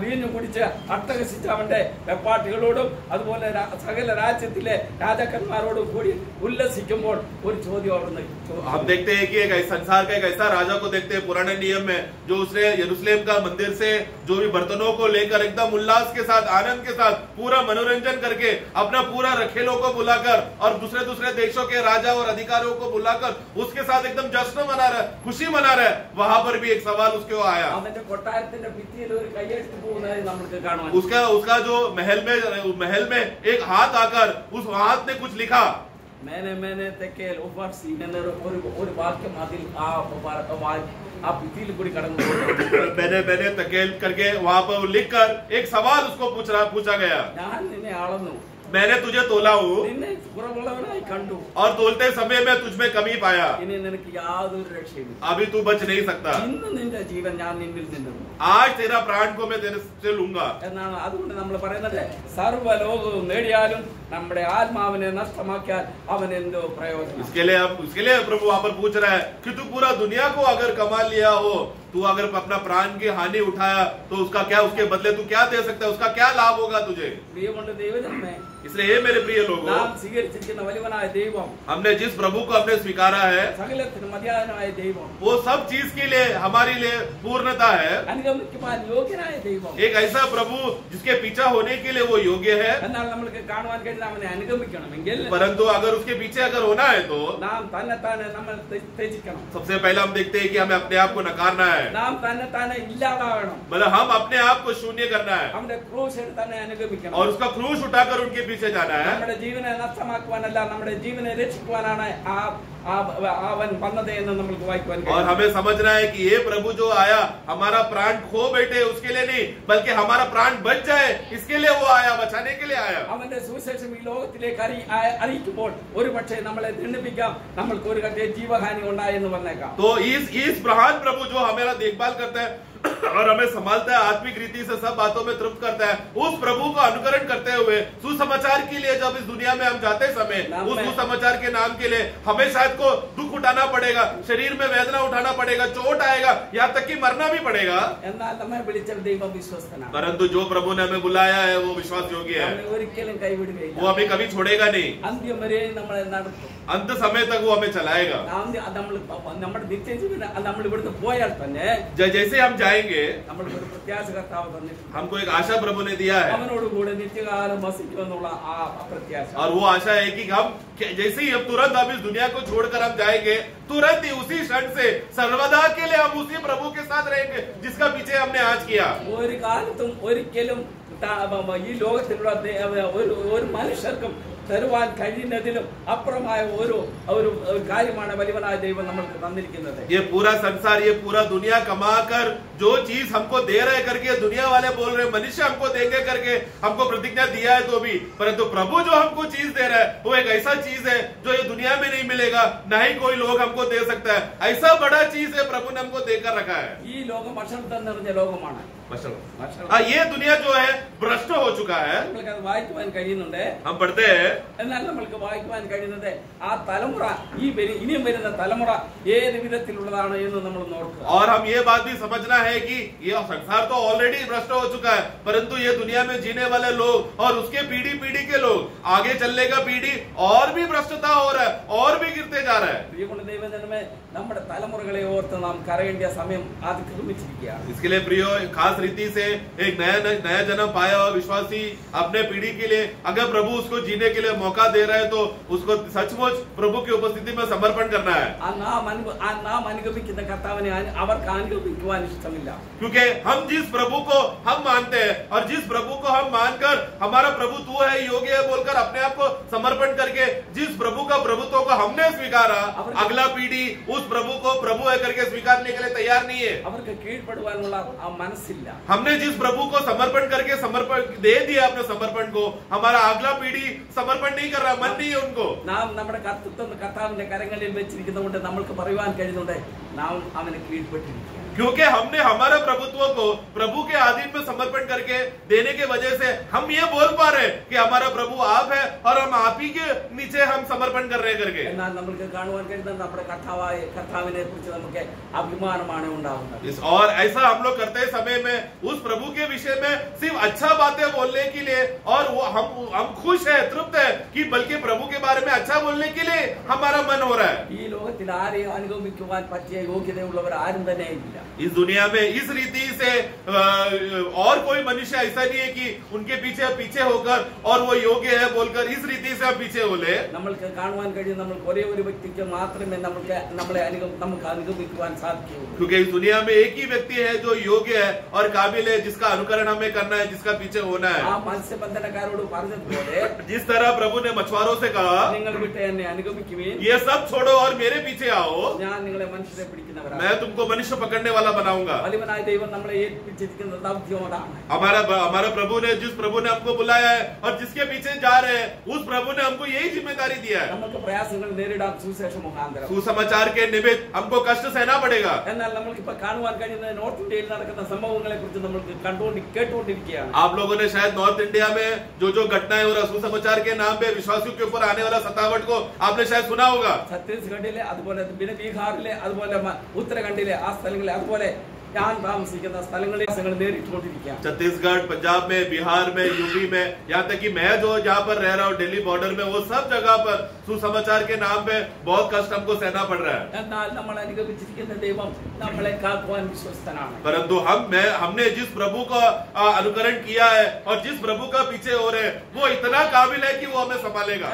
വീഞ്ഞു കുടിച്ച് അട്ടഹസിച്ച് അവന്റെ വെപ്പാട്ടികളോടും അതുപോലെ രാ- സകല രാജ്യത്തിലെ രാജാക്കന്മാരോടും കൂടി ഉല്ലസിക്കുമ്പോൾ ഒരു ചോദ്യം അവിടുന്ന് ചോ- हम देखते हैं कि एक ऐसा- संसार का एक ऐसा राजा को देखते हैं पुराने नियम में जो उसने यरूशलेम का मंदिर से जो भी बर्तनों को लेकर एकदम उल्लास के साथ आनंद के साथ पूरा मनोरंजन करके अपना पूरा रखेलों को बुलाकर और दूसरे दूसरे देशों के राजा और अधिकारियों को बुलाकर उसके साथ एकदम जश्न मना रहा है खुशी मना रहा है वहां पर भी एक सवाल उसके वो आया उसका उसका जो महल में महल में एक हाथ आकर उस हाथ ने कुछ लिखा। मैंने मैंने ತೆಕೆಲ್ ಒಬ್ಬ ಸೀನನರು और और बात के ஆ आप आवाज़ आप इतील गुड़ी कड़न मैंने मैंने तकेल करके वहाँ पर लिखकर एक सवाल उसको पूछ रहा पूछा गया। मैंने तुझे तोला हूँ നിന്നെ കുറവുള്ളവനായി കണ്ടു और तोलते समय में तुझमें कमी पाया ഇനി നിനക്ക് യാതൊരു രക്ഷയുമില്ല अभी तू बच नहीं सकता ഇന്ന് നിന്റെ ജീവൻ ഞാൻ നിന്നിൽ നിന്നും आज तेरा प्राण को मैं तेरे से लूंगा എന്നാണ് അതുകൊണ്ട് നമ്മൾ പറയുന്നത് സർവ്വ ലോകവും നേടിയാലും നമ്മുടെ ആത്മാവിനെ നഷ്ടമാക്കിയാൽ അവൻ എന്തോ പ്രയോജനം इसके लिए अब उसके लिए प्रभु वहां पर पूछ रहा है कि तू पूरा दुनिया को अगर कमा लिया हो तू अगर अपना प्राण की हानि उठाया तो उसका क्या उसके बदले तू क्या दे सकता है? उसका क्या लाभ होगा तुझे? इसलिए हे मेरे प्रिय लोगों हमने जिस प्रभु को हमने स्वीकारा है वो सब चीज़ के लिए हमारे लिए पूर्णता है। एक ऐसा प्रभु जिसके पीछा होने के लिए वो योग्य है। परंतु अगर उसके पीछे अगर होना है तो सबसे पहले हम देखते हैं कि हमें अपने आप को नकारना है। നാം തന്നെ താനെ ഇല്ലാതാകണം मतलब हम अपने आप को शून्य करना है അവന്റെ ക്രൂശ് എടുത്ത് തന്നെ അനുഗമിക്കണം और उसका क्रूश उठाकर उनके पीछे जाना है നമ്മുടെ ജീവനെ നഷ്ടമാക്കുവാനല്ല നമ്മുടെ ജീവനെ രക്ഷിക്കുവാനാണ് ആ ആ- അവൻ വന്നത് എന്ന് നമ്മൾക്ക് വായിക്കുവാൻ और കഴിയും. हमें समझना है कि ये प्रभु जो आया हमारा प्राण खो बैठे उसके लिए नहीं बल्कि हमारा प्राण बच जाए इसके लिए वो आया बचाने के लिए आया അവന്റെ സുവിശേഷം ഈ ലോകത്തിലേക്ക് അറി ആ- അറിയിക്കുമ്പോൾ ഒരു പക്ഷേ നമ്മളെ ദണ്ഡിപ്പിക്കാം നമ്മൾക്ക് ഒരു കട്ടെ ജീവഹാനി ഉണ്ടായെന്ന് വന്നേക്കാം तो इस इस महान प्रभु जो हमारा देखभाल करता है और हमें संभालता है आत्मिक रीति से सब बातों में तृप्त करता है। उस प्रभु का अनुकरण करते हुए सुसमाचार के लिए जब इस दुनिया में हम जाते समय उस सुसमाचार के नाम के लिए हमें शायद को दुख उठाना पड़ेगा शरीर में वेदना उठाना पड़ेगा चोट आएगा यहाँ तक की मरना भी पड़ेगा। परंतु जो प्रभु ने हमें बुलाया है वो विश्वास योग्य है। वो हमें कभी छोड़ेगा नहीं। अंत समय तक वो हमें चलाएगा। जैसे हम जाए जाएंगे നമ്മൾക്ക് ഒരു പ്രത്യാശ കർത്താവ് തന്നിട്ടുണ്ട് हमको एक आशा प्रभु ने दिया है അവനോട് കൂടെ നിത്യകാലം വസിക്കുമെന്നുള്ള ആ പ്രത്യാശ और वो आशा है कि हम जैसे ही अब तुरंत हम इस दुनिया को छोड़कर हम जाएंगे तुरंत ही उसी क्षण से सर्वदा के लिए हम उसी प्रभु के साथ रहेंगे जिसका पीछे हमने आज किया ഒരു കാലത്തും ഒരിക്കലും ത- ഈ ലോകത്തിലുള്ള ദേ- ഒരു ഒരു മനുഷ്യർക്കും തരുവാൻ കഴിയുന്നതിലും അപ്പുറമായ ഒരു ഒരു ഒരു കാര്യമാണ് വലിയവനായ ദൈവം നമ്മൾക്ക് തന്നിരിക്കുന്നത് ये पूरा संसार ये पूरा दुनिया कमा कर जो चीज हमको दे रहे करके दुनिया वाले बोल रहे मनुष्य हमको देंगे करके हमको प्रतिज्ञा दिया है तो भी परंतु प्रभु जो हमको चीज दे रहा है वो एक ऐसा चीज है जो ये दुनिया में नहीं मिलेगा न ही कोई लोग हमको दे सकता है ऐसा बड़ा चीज है प्रभु ने हमको देकर रखा है ഈ ലോകം ഭക്ഷണത്തിൽ നിറഞ്ഞ ലോകമാണ് ഭക്ഷണം हाँ ये दुनिया जो है भ्रष्ट हो चुका है നമ്മൾക്ക് അത് വായിക്കുവാൻ കഴിയുന്നുണ്ട് हम पढ़ते हैं എന്നാൽ നമ്മൾക്ക് വായിക്കുവാൻ കഴിയുന്നത് ആ തലമുറ ഈ വരു- ഇനിയും വരുന്ന തലമുറ ഏത് വിധത്തിലുള്ളതാണ് എന്ന് നമ്മൾ നോക്കുക और हम ये बात भी समझना है कि ये संसार तो ऑलरेडी भ्रष्ट हो चुका है परंतु ये दुनिया में जीने वाले लोग और उसके पीढ़ी पीढ़ी के लोग आगे चलने का पीढ़ी और भी भ्रष्टता हो रहा है और भी गिरते जा रहा है പ്രിയമുള്ള ദൈവജനമേ നമ്മുടെ തലമുറകളെ ഓർത്ത് നാം കരയേണ്ട സമയം അതിക്രമിച്ചിരിക്കുകയാണ് इसके लिए प्रियो खास रीति से एक नया नया जन्म पाया हुआ विश्वासी अपने पीढ़ी के लिए अगर प्रभु उसको जीने के लिए मौका दे रहे हैं तो उसको सचमुच प्रभु की उपस्थिति में समर्पण करना है ആ നാം അനുഭ ആ നാം അനുഗമിക്കുന്ന കർത്താവിനെ അനു- അവർക്ക് അനുഗമിക്കുവാൻ ഇഷ്ടമില്ല क्योंकि हम जिस प्रभु को हम मानते हैं और जिस प्रभु को हम मानकर हमारा प्रभु तू है योग्य है बोलकर अपने आप को समर्पण करके जिस प्रभु का प्रभुत्व को हमने स्वीकारा अगला पीढ़ी उस प्रभु को प्रभु है करके स्वीकारने के लिए तैयार नहीं है അവർക്ക് കീഴ്പ്പെടുവാനുള്ള ആ മനസ്സില്ല हमने जिस प्रभु को समर्पण करके समर्पण दे दिया अपने समर्पण को हमारा अगला पीढ़ी समर्पण नहीं कर रहा मन नहीं है उनको നാം നമ്മുടെ കർത്തൃത്വം കർത്താവിന്റെ കരങ്ങളിൽ വെച്ചിരിക്കുന്നതുകൊണ്ട് നമ്മൾക്ക് പറയുവാൻ കഴിയുന്നുണ്ട് നാം അവന് കീഴ്പ്പെട്ടിരിക്കുക क्योंकि हमने हमारा प्रभुत्व को प्रभु के अधीन में समर्पण करके देने के वजह से हम ये बोल पा रहे हैं कि हमारा प्रभु आप है और हम आप ही के नीचे हम समर्पण कर रहे हैं करके എന്നാൽ നമ്മൾക്ക് കാണുവാൻ കഴിയുന്നത് നമ്മുടെ കർത്താവായ കർത്താവിനെ കുറിച്ച് നമുക്ക് അഭിമാനമാണ് ഉണ്ടാകുന്നത് इस और ऐसा हम लोग करते समय में उस प्रभु के विषय में सिर्फ अच्छा बातें बोलने के लिए और वो हम हम खुश है तृप्त है कि बल्कि प्रभु के बारे में अच्छा बोलने के लिए हमारा मन हो रहा है ഈ ലോകത്തിൽ ആരെയും അനുഗമിക്കുവാൻ പറ്റിയ യോഗ്യതയുള്ളവർ ആരും തന്നെ ഇല്ല इस दुनिया में इस रीति से अ, और कोई मनुष्य ऐसा नहीं है कि उनके पीछे पीछे होकर और वो योग्य है बोलकर इस रीति से आप पीछे बोले നമ്മൾക്ക് കാണുവാൻ കഴിയും നമ്മൾക്ക് ഒരേ ഒരു വ്യക്തിക്ക് മാത്രമേ നമുക്ക് നമ്മളെ അനുഗ നമുക്ക് അനുഗമിക്കുവാൻ സാധിക്കുകയുള്ളൂ क्योंकि इस दुनिया में एक ही व्यक्ति है जो योग्य है और काबिल है जिसका अनुकरण हमें करना है जिसका पीछे होना ആ है മത്സ്യബന്ധനക്കാരോട് പറഞ്ഞതുപോലെ जिस तरह प्रभु ने मछुआरों से कहा നിങ്ങൾ വിട്ട് എന്നെ അനുഗമിക്കുകയും ये सब छोड़ो और मेरे पीछे आओ ഞാൻ നിങ്ങളെ മനുഷ്യരെ പിടിക്കുന്നവരാണ് मैं तुमको मनुष्य पकड़ने वाला बनाऊँगा। हमारा हमारा प्रभु ने जिस प्रभु ने हमको बुलाया है और जिसके पीछे जा रहे हैं उस प्रभु ने हमको यही ज़िम्मेदारी दिया है। सुसमाचार के निमित्त हमको कष्ट सहना पड़ेगा। आप लोगों ने शायद नॉर्थ इंडिया में जो जो घटनाएँ और सुसमाचार के नाम पे विश्वासियों के ऊपर आने वाला सतावट को आपने शायद सुना होगा। छत्तीसगढ़ बिहार उत्तराखंड അതുപോലെ മ- ഉത്തരാഖണ്ഡിലെ ആ സ്ഥലങ്ങളിലെ അതുപോലെ ഞാൻ താമസിക്കുന്ന സ്ഥലങ്ങളിൽ പ്രയാസങ്ങൾ നേരിട്ടുകൊണ്ടിരിക്കുകയാണ് छत्तीसगढ़ पंजाब में बिहार में यूपी में यहाँ तक कि मैं जो जहाँ पर रह रहा हूँ दिल्ली बॉर्डर में वो सब जगह पर सुसमाचार के नाम पे बहुत कष्ट हमको सहना पड़ रहा है എന്നാൽ നമ്മൾ അനുഗമിച്ചിരിക്കുന്ന ദൈവം നമ്മളെ കാക്കുവാൻ വിശ്വസ്തനാണ് परंतु हम मैं हमने जिस प्रभु का आ, अनुकरण किया है और जिस प्रभु का पीछे हो रहे हैं वो इतना काबिल है कि वो हमें संभालेगा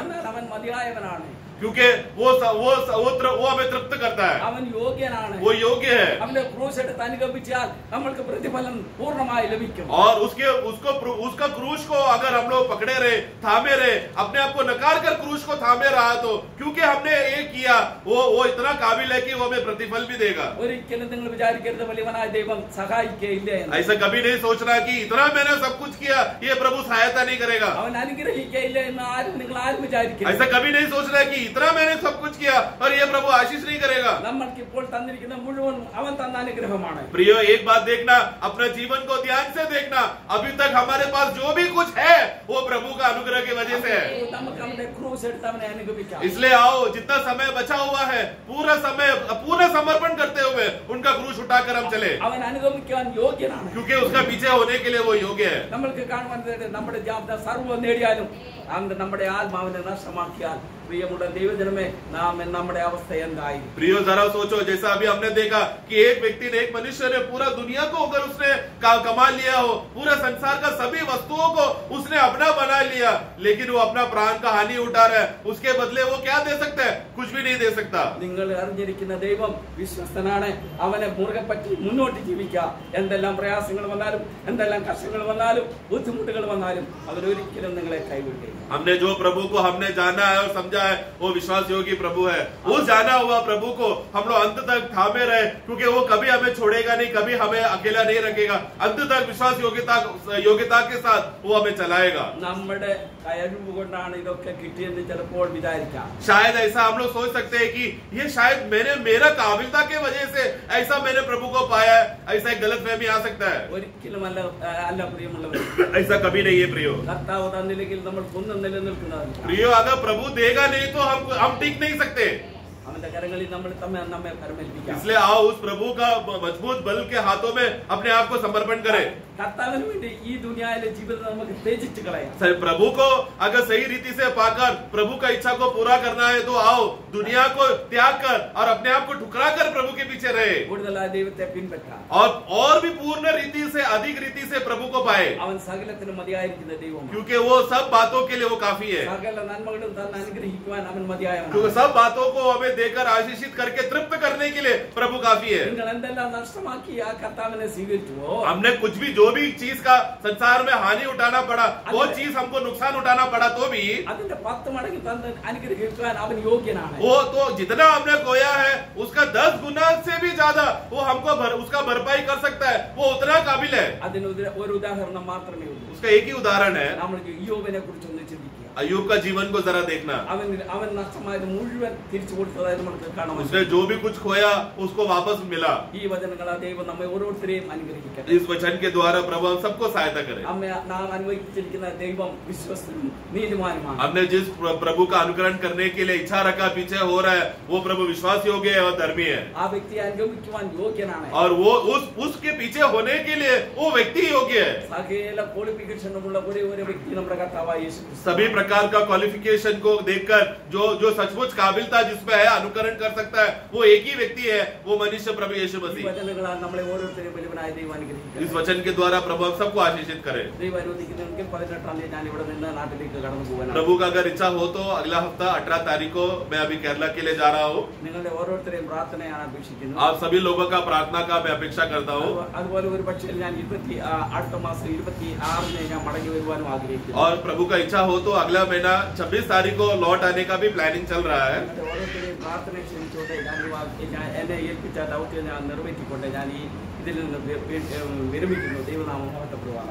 എന്നാൽ അവൻ മതിയായവനാണ് क्योंकि वो वो वो, त्र- वो हमें तृप्त करता है അവൻ യോഗ്യനാണ് वो योग्य है അവന്റെ ക്രൂശ് എടുത്ത് അനുഗമിച്ചാൽ നമ്മൾക്ക് പ്രതിഫലം പൂർണ്ണമായി ലഭിക്കും और उसके उसको उसका क्रूश को अगर हम लोग पकड़े रहे थामे रहे अपने आप को नकार कर क्रूश को थामे रहा तो क्योंकि हमने ये किया वो वो इतना काबिल है कि वो हमें प्रतिफल भी देगा ഒരിക്കലും നിങ്ങൾ വിചാരിക്കരുത് വലിയവനായ ദൈവം സഹായിക്കുകയില്ല എന്ന് ऐसा कभी नहीं सोचना कि इतना मैंने सब कुछ किया ये प्रभु सहायता नहीं करेगा അവൻ അനുഗ്രഹിക്കുകയില്ല എന്ന് ആരും നിങ്ങൾ ആരും വിചാരിക്കരുത് ऐसा कभी नहीं सोचना कि इतना मैंने सब कुछ किया और ये प्रभु आशीष नहीं करेगा നമ്മൾക്ക് ഇപ്പോൾ തന്നിരിക്കുന്ന മുഴുവൻ അവൻ തന്ന അനുഗ്രഹമാണ് प्रियो एक बात देखना अपने जीवन को ध्यान से देखना अभी तक हमारे पास जो भी कुछ है वो प्रभु का अनुग्रह की वजह से है നമുക്ക് അവന്റെ ക്രൂസ് എടുത്ത് അവനെ അനുഗമിക്കാം इसलिए आओ जितना समय बचा हुआ है पूरा समय पूरा समर्पण करते हुए उनका क्रूश उठाकर हम चले അവൻ അനുഗമിക്കുവാൻ യോഗ്യനാണ് क्योंकि उसका पीछे होने के लिए वो योग्य है നമ്മൾക്ക് കാണുവാൻ കഴിയും നമ്മുടെ ജാബ്ദ സർവ്വം നേടിയാലും അവന്റെ നമ്മുടെ ആത്മാവിനെ നഷ്ടമാക്കിയാൽ പ്രിയമുള്ള ദൈവജനമേ നാം നമ്മുടെ അവസ്ഥ എന്തായി प्रियो जरा सोचो जैसा अभी हमने देखा कि एक व्यक्ति ने एक मनुष्य ने पूरा दुनिया को अगर उसने का- कमा लिया हो पूरा संसार का सभी वस्तुओं को उसने अपना बना लिया लेकिन वो अपना प्राण का हानि उठा रहा है उसके बदले वो क्या दे सकता है कुछ भी नहीं दे सकता നിങ്ങൾ അറിഞ്ഞിരിക്കുന്ന ദൈവം വിശ്വസ്തനാണ് അവനെ മുറുകെ പറ്റി മുന്നോട്ട് ജീവിക്കുക എന്തെല്ലാം പ്രയാസങ്ങൾ വന്നാലും എന്തെല്ലാം കഷ്ടങ്ങൾ വന്നാലും ബുദ്ധിമുട്ടുകൾ വന്നാലും അവരൊരിക്കലും നിങ്ങളെ കൈവിട്ടില്ല हमने जो प्रभु को हमने जाना है और समझा है वो विश्वास योगी प्रभु है। वो जाना हुआ प्रभु को हम लोग अंत तक थामे रहे क्योंकि वो कभी हमें छोड़ेगा नहीं कभी हमें अकेला नहीं रखेगा। अंत तक विश्वास योग्यता योग्यता के साथ वो हमें चलाएगा। शायद ऐसा हम लोग सोच सकते हैं कि ये शायद मैंने मेरा काबिलता के वजह से ऐसा मैंने प्रभु को पाया है ऐसा एक गलत फहमी आ सकता है। ऐसा कभी नहीं है प्रियो। प्रियो अगर प्रभु देगा नहीं तो हम हम टिक नहीं सकते। इसलिए आओ उस प्रभु का मज़बूत बल के हाथों में अपने आप को समर्पण करें। प्रभु को अगर सही रीति से पाकर प्रभु का इच्छा को पूरा करना है तो आओ दुनिया को त्याग कर और अपने आप को ठुकरा कर प्रभु के पीछे रहे। और और भी पूर्ण रीति से अधिक रीति से प्रभु को पाए। क्योंकि वो सब बातों के लिए वो काफ़ी है। सब बातों को हमें देकर आशीषित करके तृप्त करने के लिए प्रभु काफ़ी है। हमने कुछ भी जो भी चीज़ का संसार में हानि उठाना पड़ा वो चीज़ हमको नुकसान उठाना पड़ा तो भी वो तो जितना हमने खोया है उसका दस गुना से भी ज़्यादा वो हमको भर, उसका भरपाई कर सकता है वो उतना काबिल है। उसका एक ही उदाहरण है। अयुब का जीवन को जरा देखना। उसने जो भी कुछ खोया उसको वापस मिला। इस वचन के द्वारा प्रभु हम सबको सहायता करे। हमने जिस प्रभु का अनुकरण करने के लिए इच्छा रखा पीछे हो रहा है वो प्रभु विश्वास योग्य है और धर्मी है। और वो उस उसके पीछे होने के लिए वो व्यक्ति योग्य है। सभी प्रकार प्रकार का क्वालिफिकेशन को देखकर जो जो सचमुच काबिल था जिसमें है अनुकरण कर सकता है वो एक ही व्यक्ति है वो मनुष्य प्रभु यीशु मसीह इस वचन के द्वारा प्रभु हम सबको आशीषित करे। प्रभु का अगर इच्छा हो तो अगला हफ़्ता अठारह तारीख को मैं अभी केरला के लिए जा रहा हूँ। आप सभी लोगों का प्रार्थना का मैं अपेक्षा करता हूँ। और प्रभु का इच्छा हो तो अगला अगला महीना 26 तारीख को लौट आने का भी प्लानिंग चल रहा है।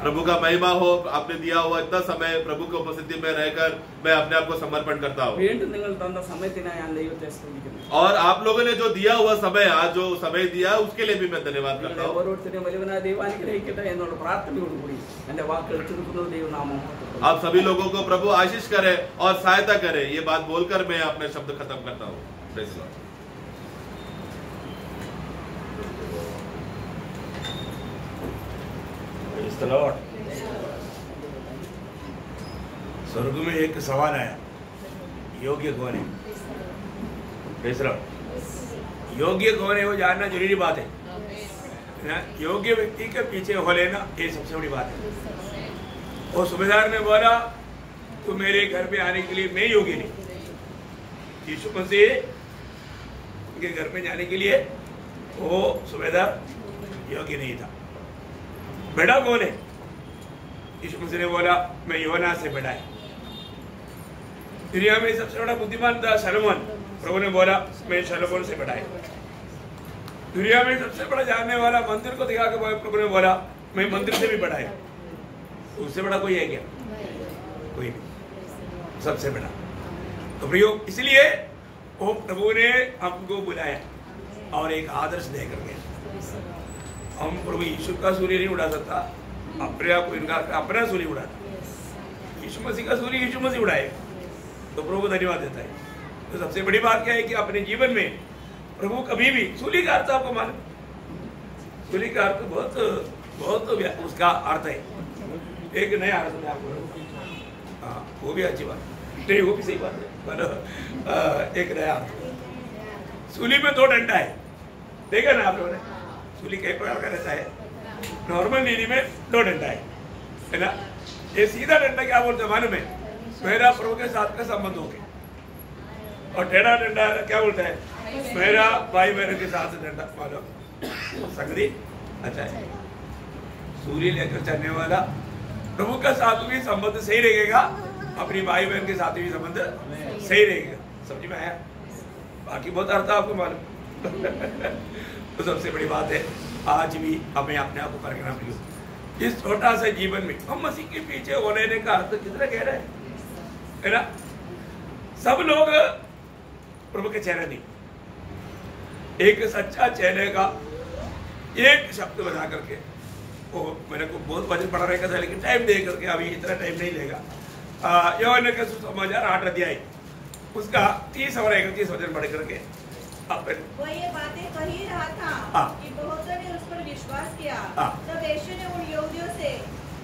प्रभु का महिमा हो आपने दिया हुआ इतना समय प्रभु की उपस्थिति में रहकर मैं अपने आप को समर्पण करता हूँ। और आप लोगों ने जो दिया हुआ समय आज जो समय दिया उसके लिए भी मैं धन्यवाद करता हूँ। आप सभी लोगों को प्रभु आशीष करे और सहायता करे। ये बात बोलकर मैं अपने शब्द खत्म करता हूँ। The Lord. स्वर्ग में एक सवाल आया योग्य कौन है Lord. योग्य कौन है वो जानना ज़रूरी बात है ना? योग्य व्यक्ति के पीछे हो लेना ये सबसे बड़ी बात है और सुबेदार ने बोला, तू मेरे घर पे आने के लिए मैं योग्य नहीं यीशु मसीह के घर में जाने के लिए वो सुबेदार योग्य नहीं था बड़ा कौन है। मसीह ने बोला, मैं योना से बड़ा है। दुनिया में सबसे बड़ा बुद्धिमान था, सलमन। प्रभु ने बोला, मैं सलमन से बड़ा है। दुनिया में सबसे बड़ा जानने वाला मंदिर को दिखा के प्रभु ने बोला, मैं मंदिर से भी बड़ा है। उससे बड़ा कोई है क्या? कोई नहीं। सबसे बड़ा। तो प्रियो, इसलिए वो प्रभु ने हमको बुलाया और एक आदर्श देकर करके हम प्रभु यीशु का सूर्य नहीं उड़ा सकता। अपने आप को इनका अपना सूर्य उड़ाता यीशु मसीह का सूर्य यीशु मसीह उड़ाए। तो प्रभु को धन्यवाद देता है। तो सबसे बड़ी बात क्या है कि अपने जीवन में प्रभु कभी भी सूली का अर्थ आपको मालूम? सूली का अर्थ बहुत बहुत उसका अर्थ है। एक नया अर्थ मैं आपको हाँ वो भी अच्छी बात। नहीं वो भी सही बात है। पर एक नया अर्थ। सूली में दो डंडा है। देखा ना आप लोगों ने कई प्रकार का रहता है। नॉर्मल में दो डंडा है है ना? ये सीधा डंडा क्या बोलते हैं मेरा प्रभु के साथ का संबंध हो गया। और टेढ़ा डंडा क्या बोलता है? मेरा भाई के साथ डंडा, मालूम? अच्छा है। सूर्य लेकर चलने वाला प्रभु का साथ भी संबंध सही रहेगा, अपनी भाई बहन के साथ भी संबंध सही रहेगा। समझ में आया? बाकी बहुत अर्थ आपको मालूम। तो सबसे बड़ी बात है, आज भी हमें अपने आप को परखना पड़ेगा इस छोटा सा जीवन में, हम मसीह के पीछे होने का अर्थ कितना गहरा है? है ना? सब लोग प्रभु के चेहरे नहीं। एक सच्चा चेहरे का एक शब्द बना करके, वो मेरे को बहुत वज़न पड़ा रहेगा था, लेकिन टाइम दे करके अभी इतना टाइम नहीं लेगा। यौन का सुसमाचार आठ अध्याय, उसका तीस और इकतीस वज़न बढ़ करके आप ये बातें कह ही रहा था हाँ। कि बहुतों ने उस पर विश्वास किया। हाँ। तब यीशु ने उन यहूदियों से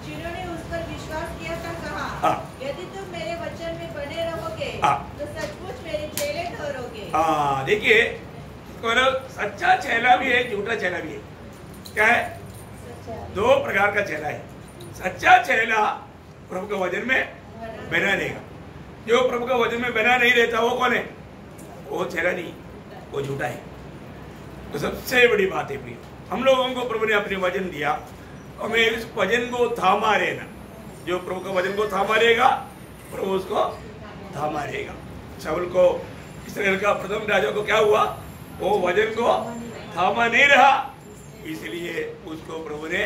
जिन्होंने उस पर विश्वास किया था कहा हाँ। यदि तुम मेरे वचन में बने रहोगे हाँ। तो सचमुच मेरे चेले ठहरोगे। हाँ देखिए सच्चा चेला भी है झूठा चेला भी है। क्या है? दो प्रकार का चेला है। सच्चा चेला प्रभु के वज़न में बना रहेगा। जो प्रभु के वज़न में बना नहीं रहता वो कौन है? वो चेला नहीं। वो झूठा है। तो सबसे बड़ी बात है प्रिय, हम लोगों को प्रभु ने अपने वज़न दिया, हमें इस वज़न को थामा रहना जो प्रभु का वज़न को थामा रहेगा प्रभु उसको थामा रहेगा शाउल को, इसराइल का प्रथम राजा को क्या हुआ? वो वज़न को थामा नहीं रहा, इसलिए उसको प्रभु ने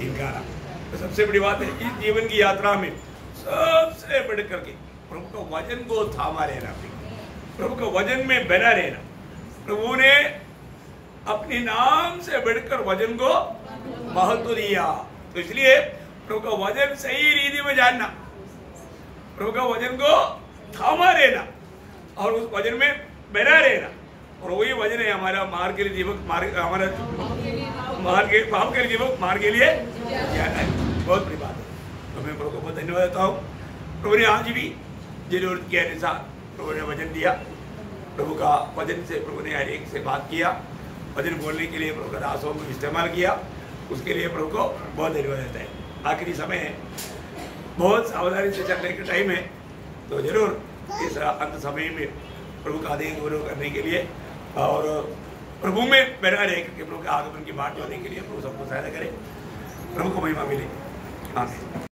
इनकारा। तो सबसे बड़ी बात है, इस जीवन की यात्रा में सबसे बढ़ करके प्रभु का वज़न को थामा रहना प्रभु का वज़न में बना रहना। प्रभु ने अपने नाम से बढ़कर वज़न को महत्व दिया। तो इसलिए प्रभु का वज़न सही रीति में जानना, प्रभु का वज़न को थामा रहना और उस वज़न में बना रहना। और वही वज़न है हमारा मार्ग के लिए दीपक मार्ग, हमारा मार्ग के के लिए दीपक मार्ग के लिए ज्ञान है। बहुत बड़ी बात है। तो मैं प्रभु को बहुत धन्यवाद देता हूँ। प्रभु ने आज भी ज़रूरत के अनुसार प्रभु ने वचन दिया। प्रभु का वचन से, प्रभु ने हर एक से बात किया। भजन बोलने के लिए प्रभु का दासों को इस्तेमाल किया। उसके लिए प्रभु को बहुत धन्यवाद देता है। आखिरी समय है। बहुत सावधानी से चलने का टाइम है। तो ज़रूर इस अंत समय में प्रभु का आदेश गौरव करने के लिए और प्रभु में बना रह करके प्रभु के आगमन की बात होने के लिए प्रभु सबको सहायता करें। प्रभु को महिमा मिले। आमीन।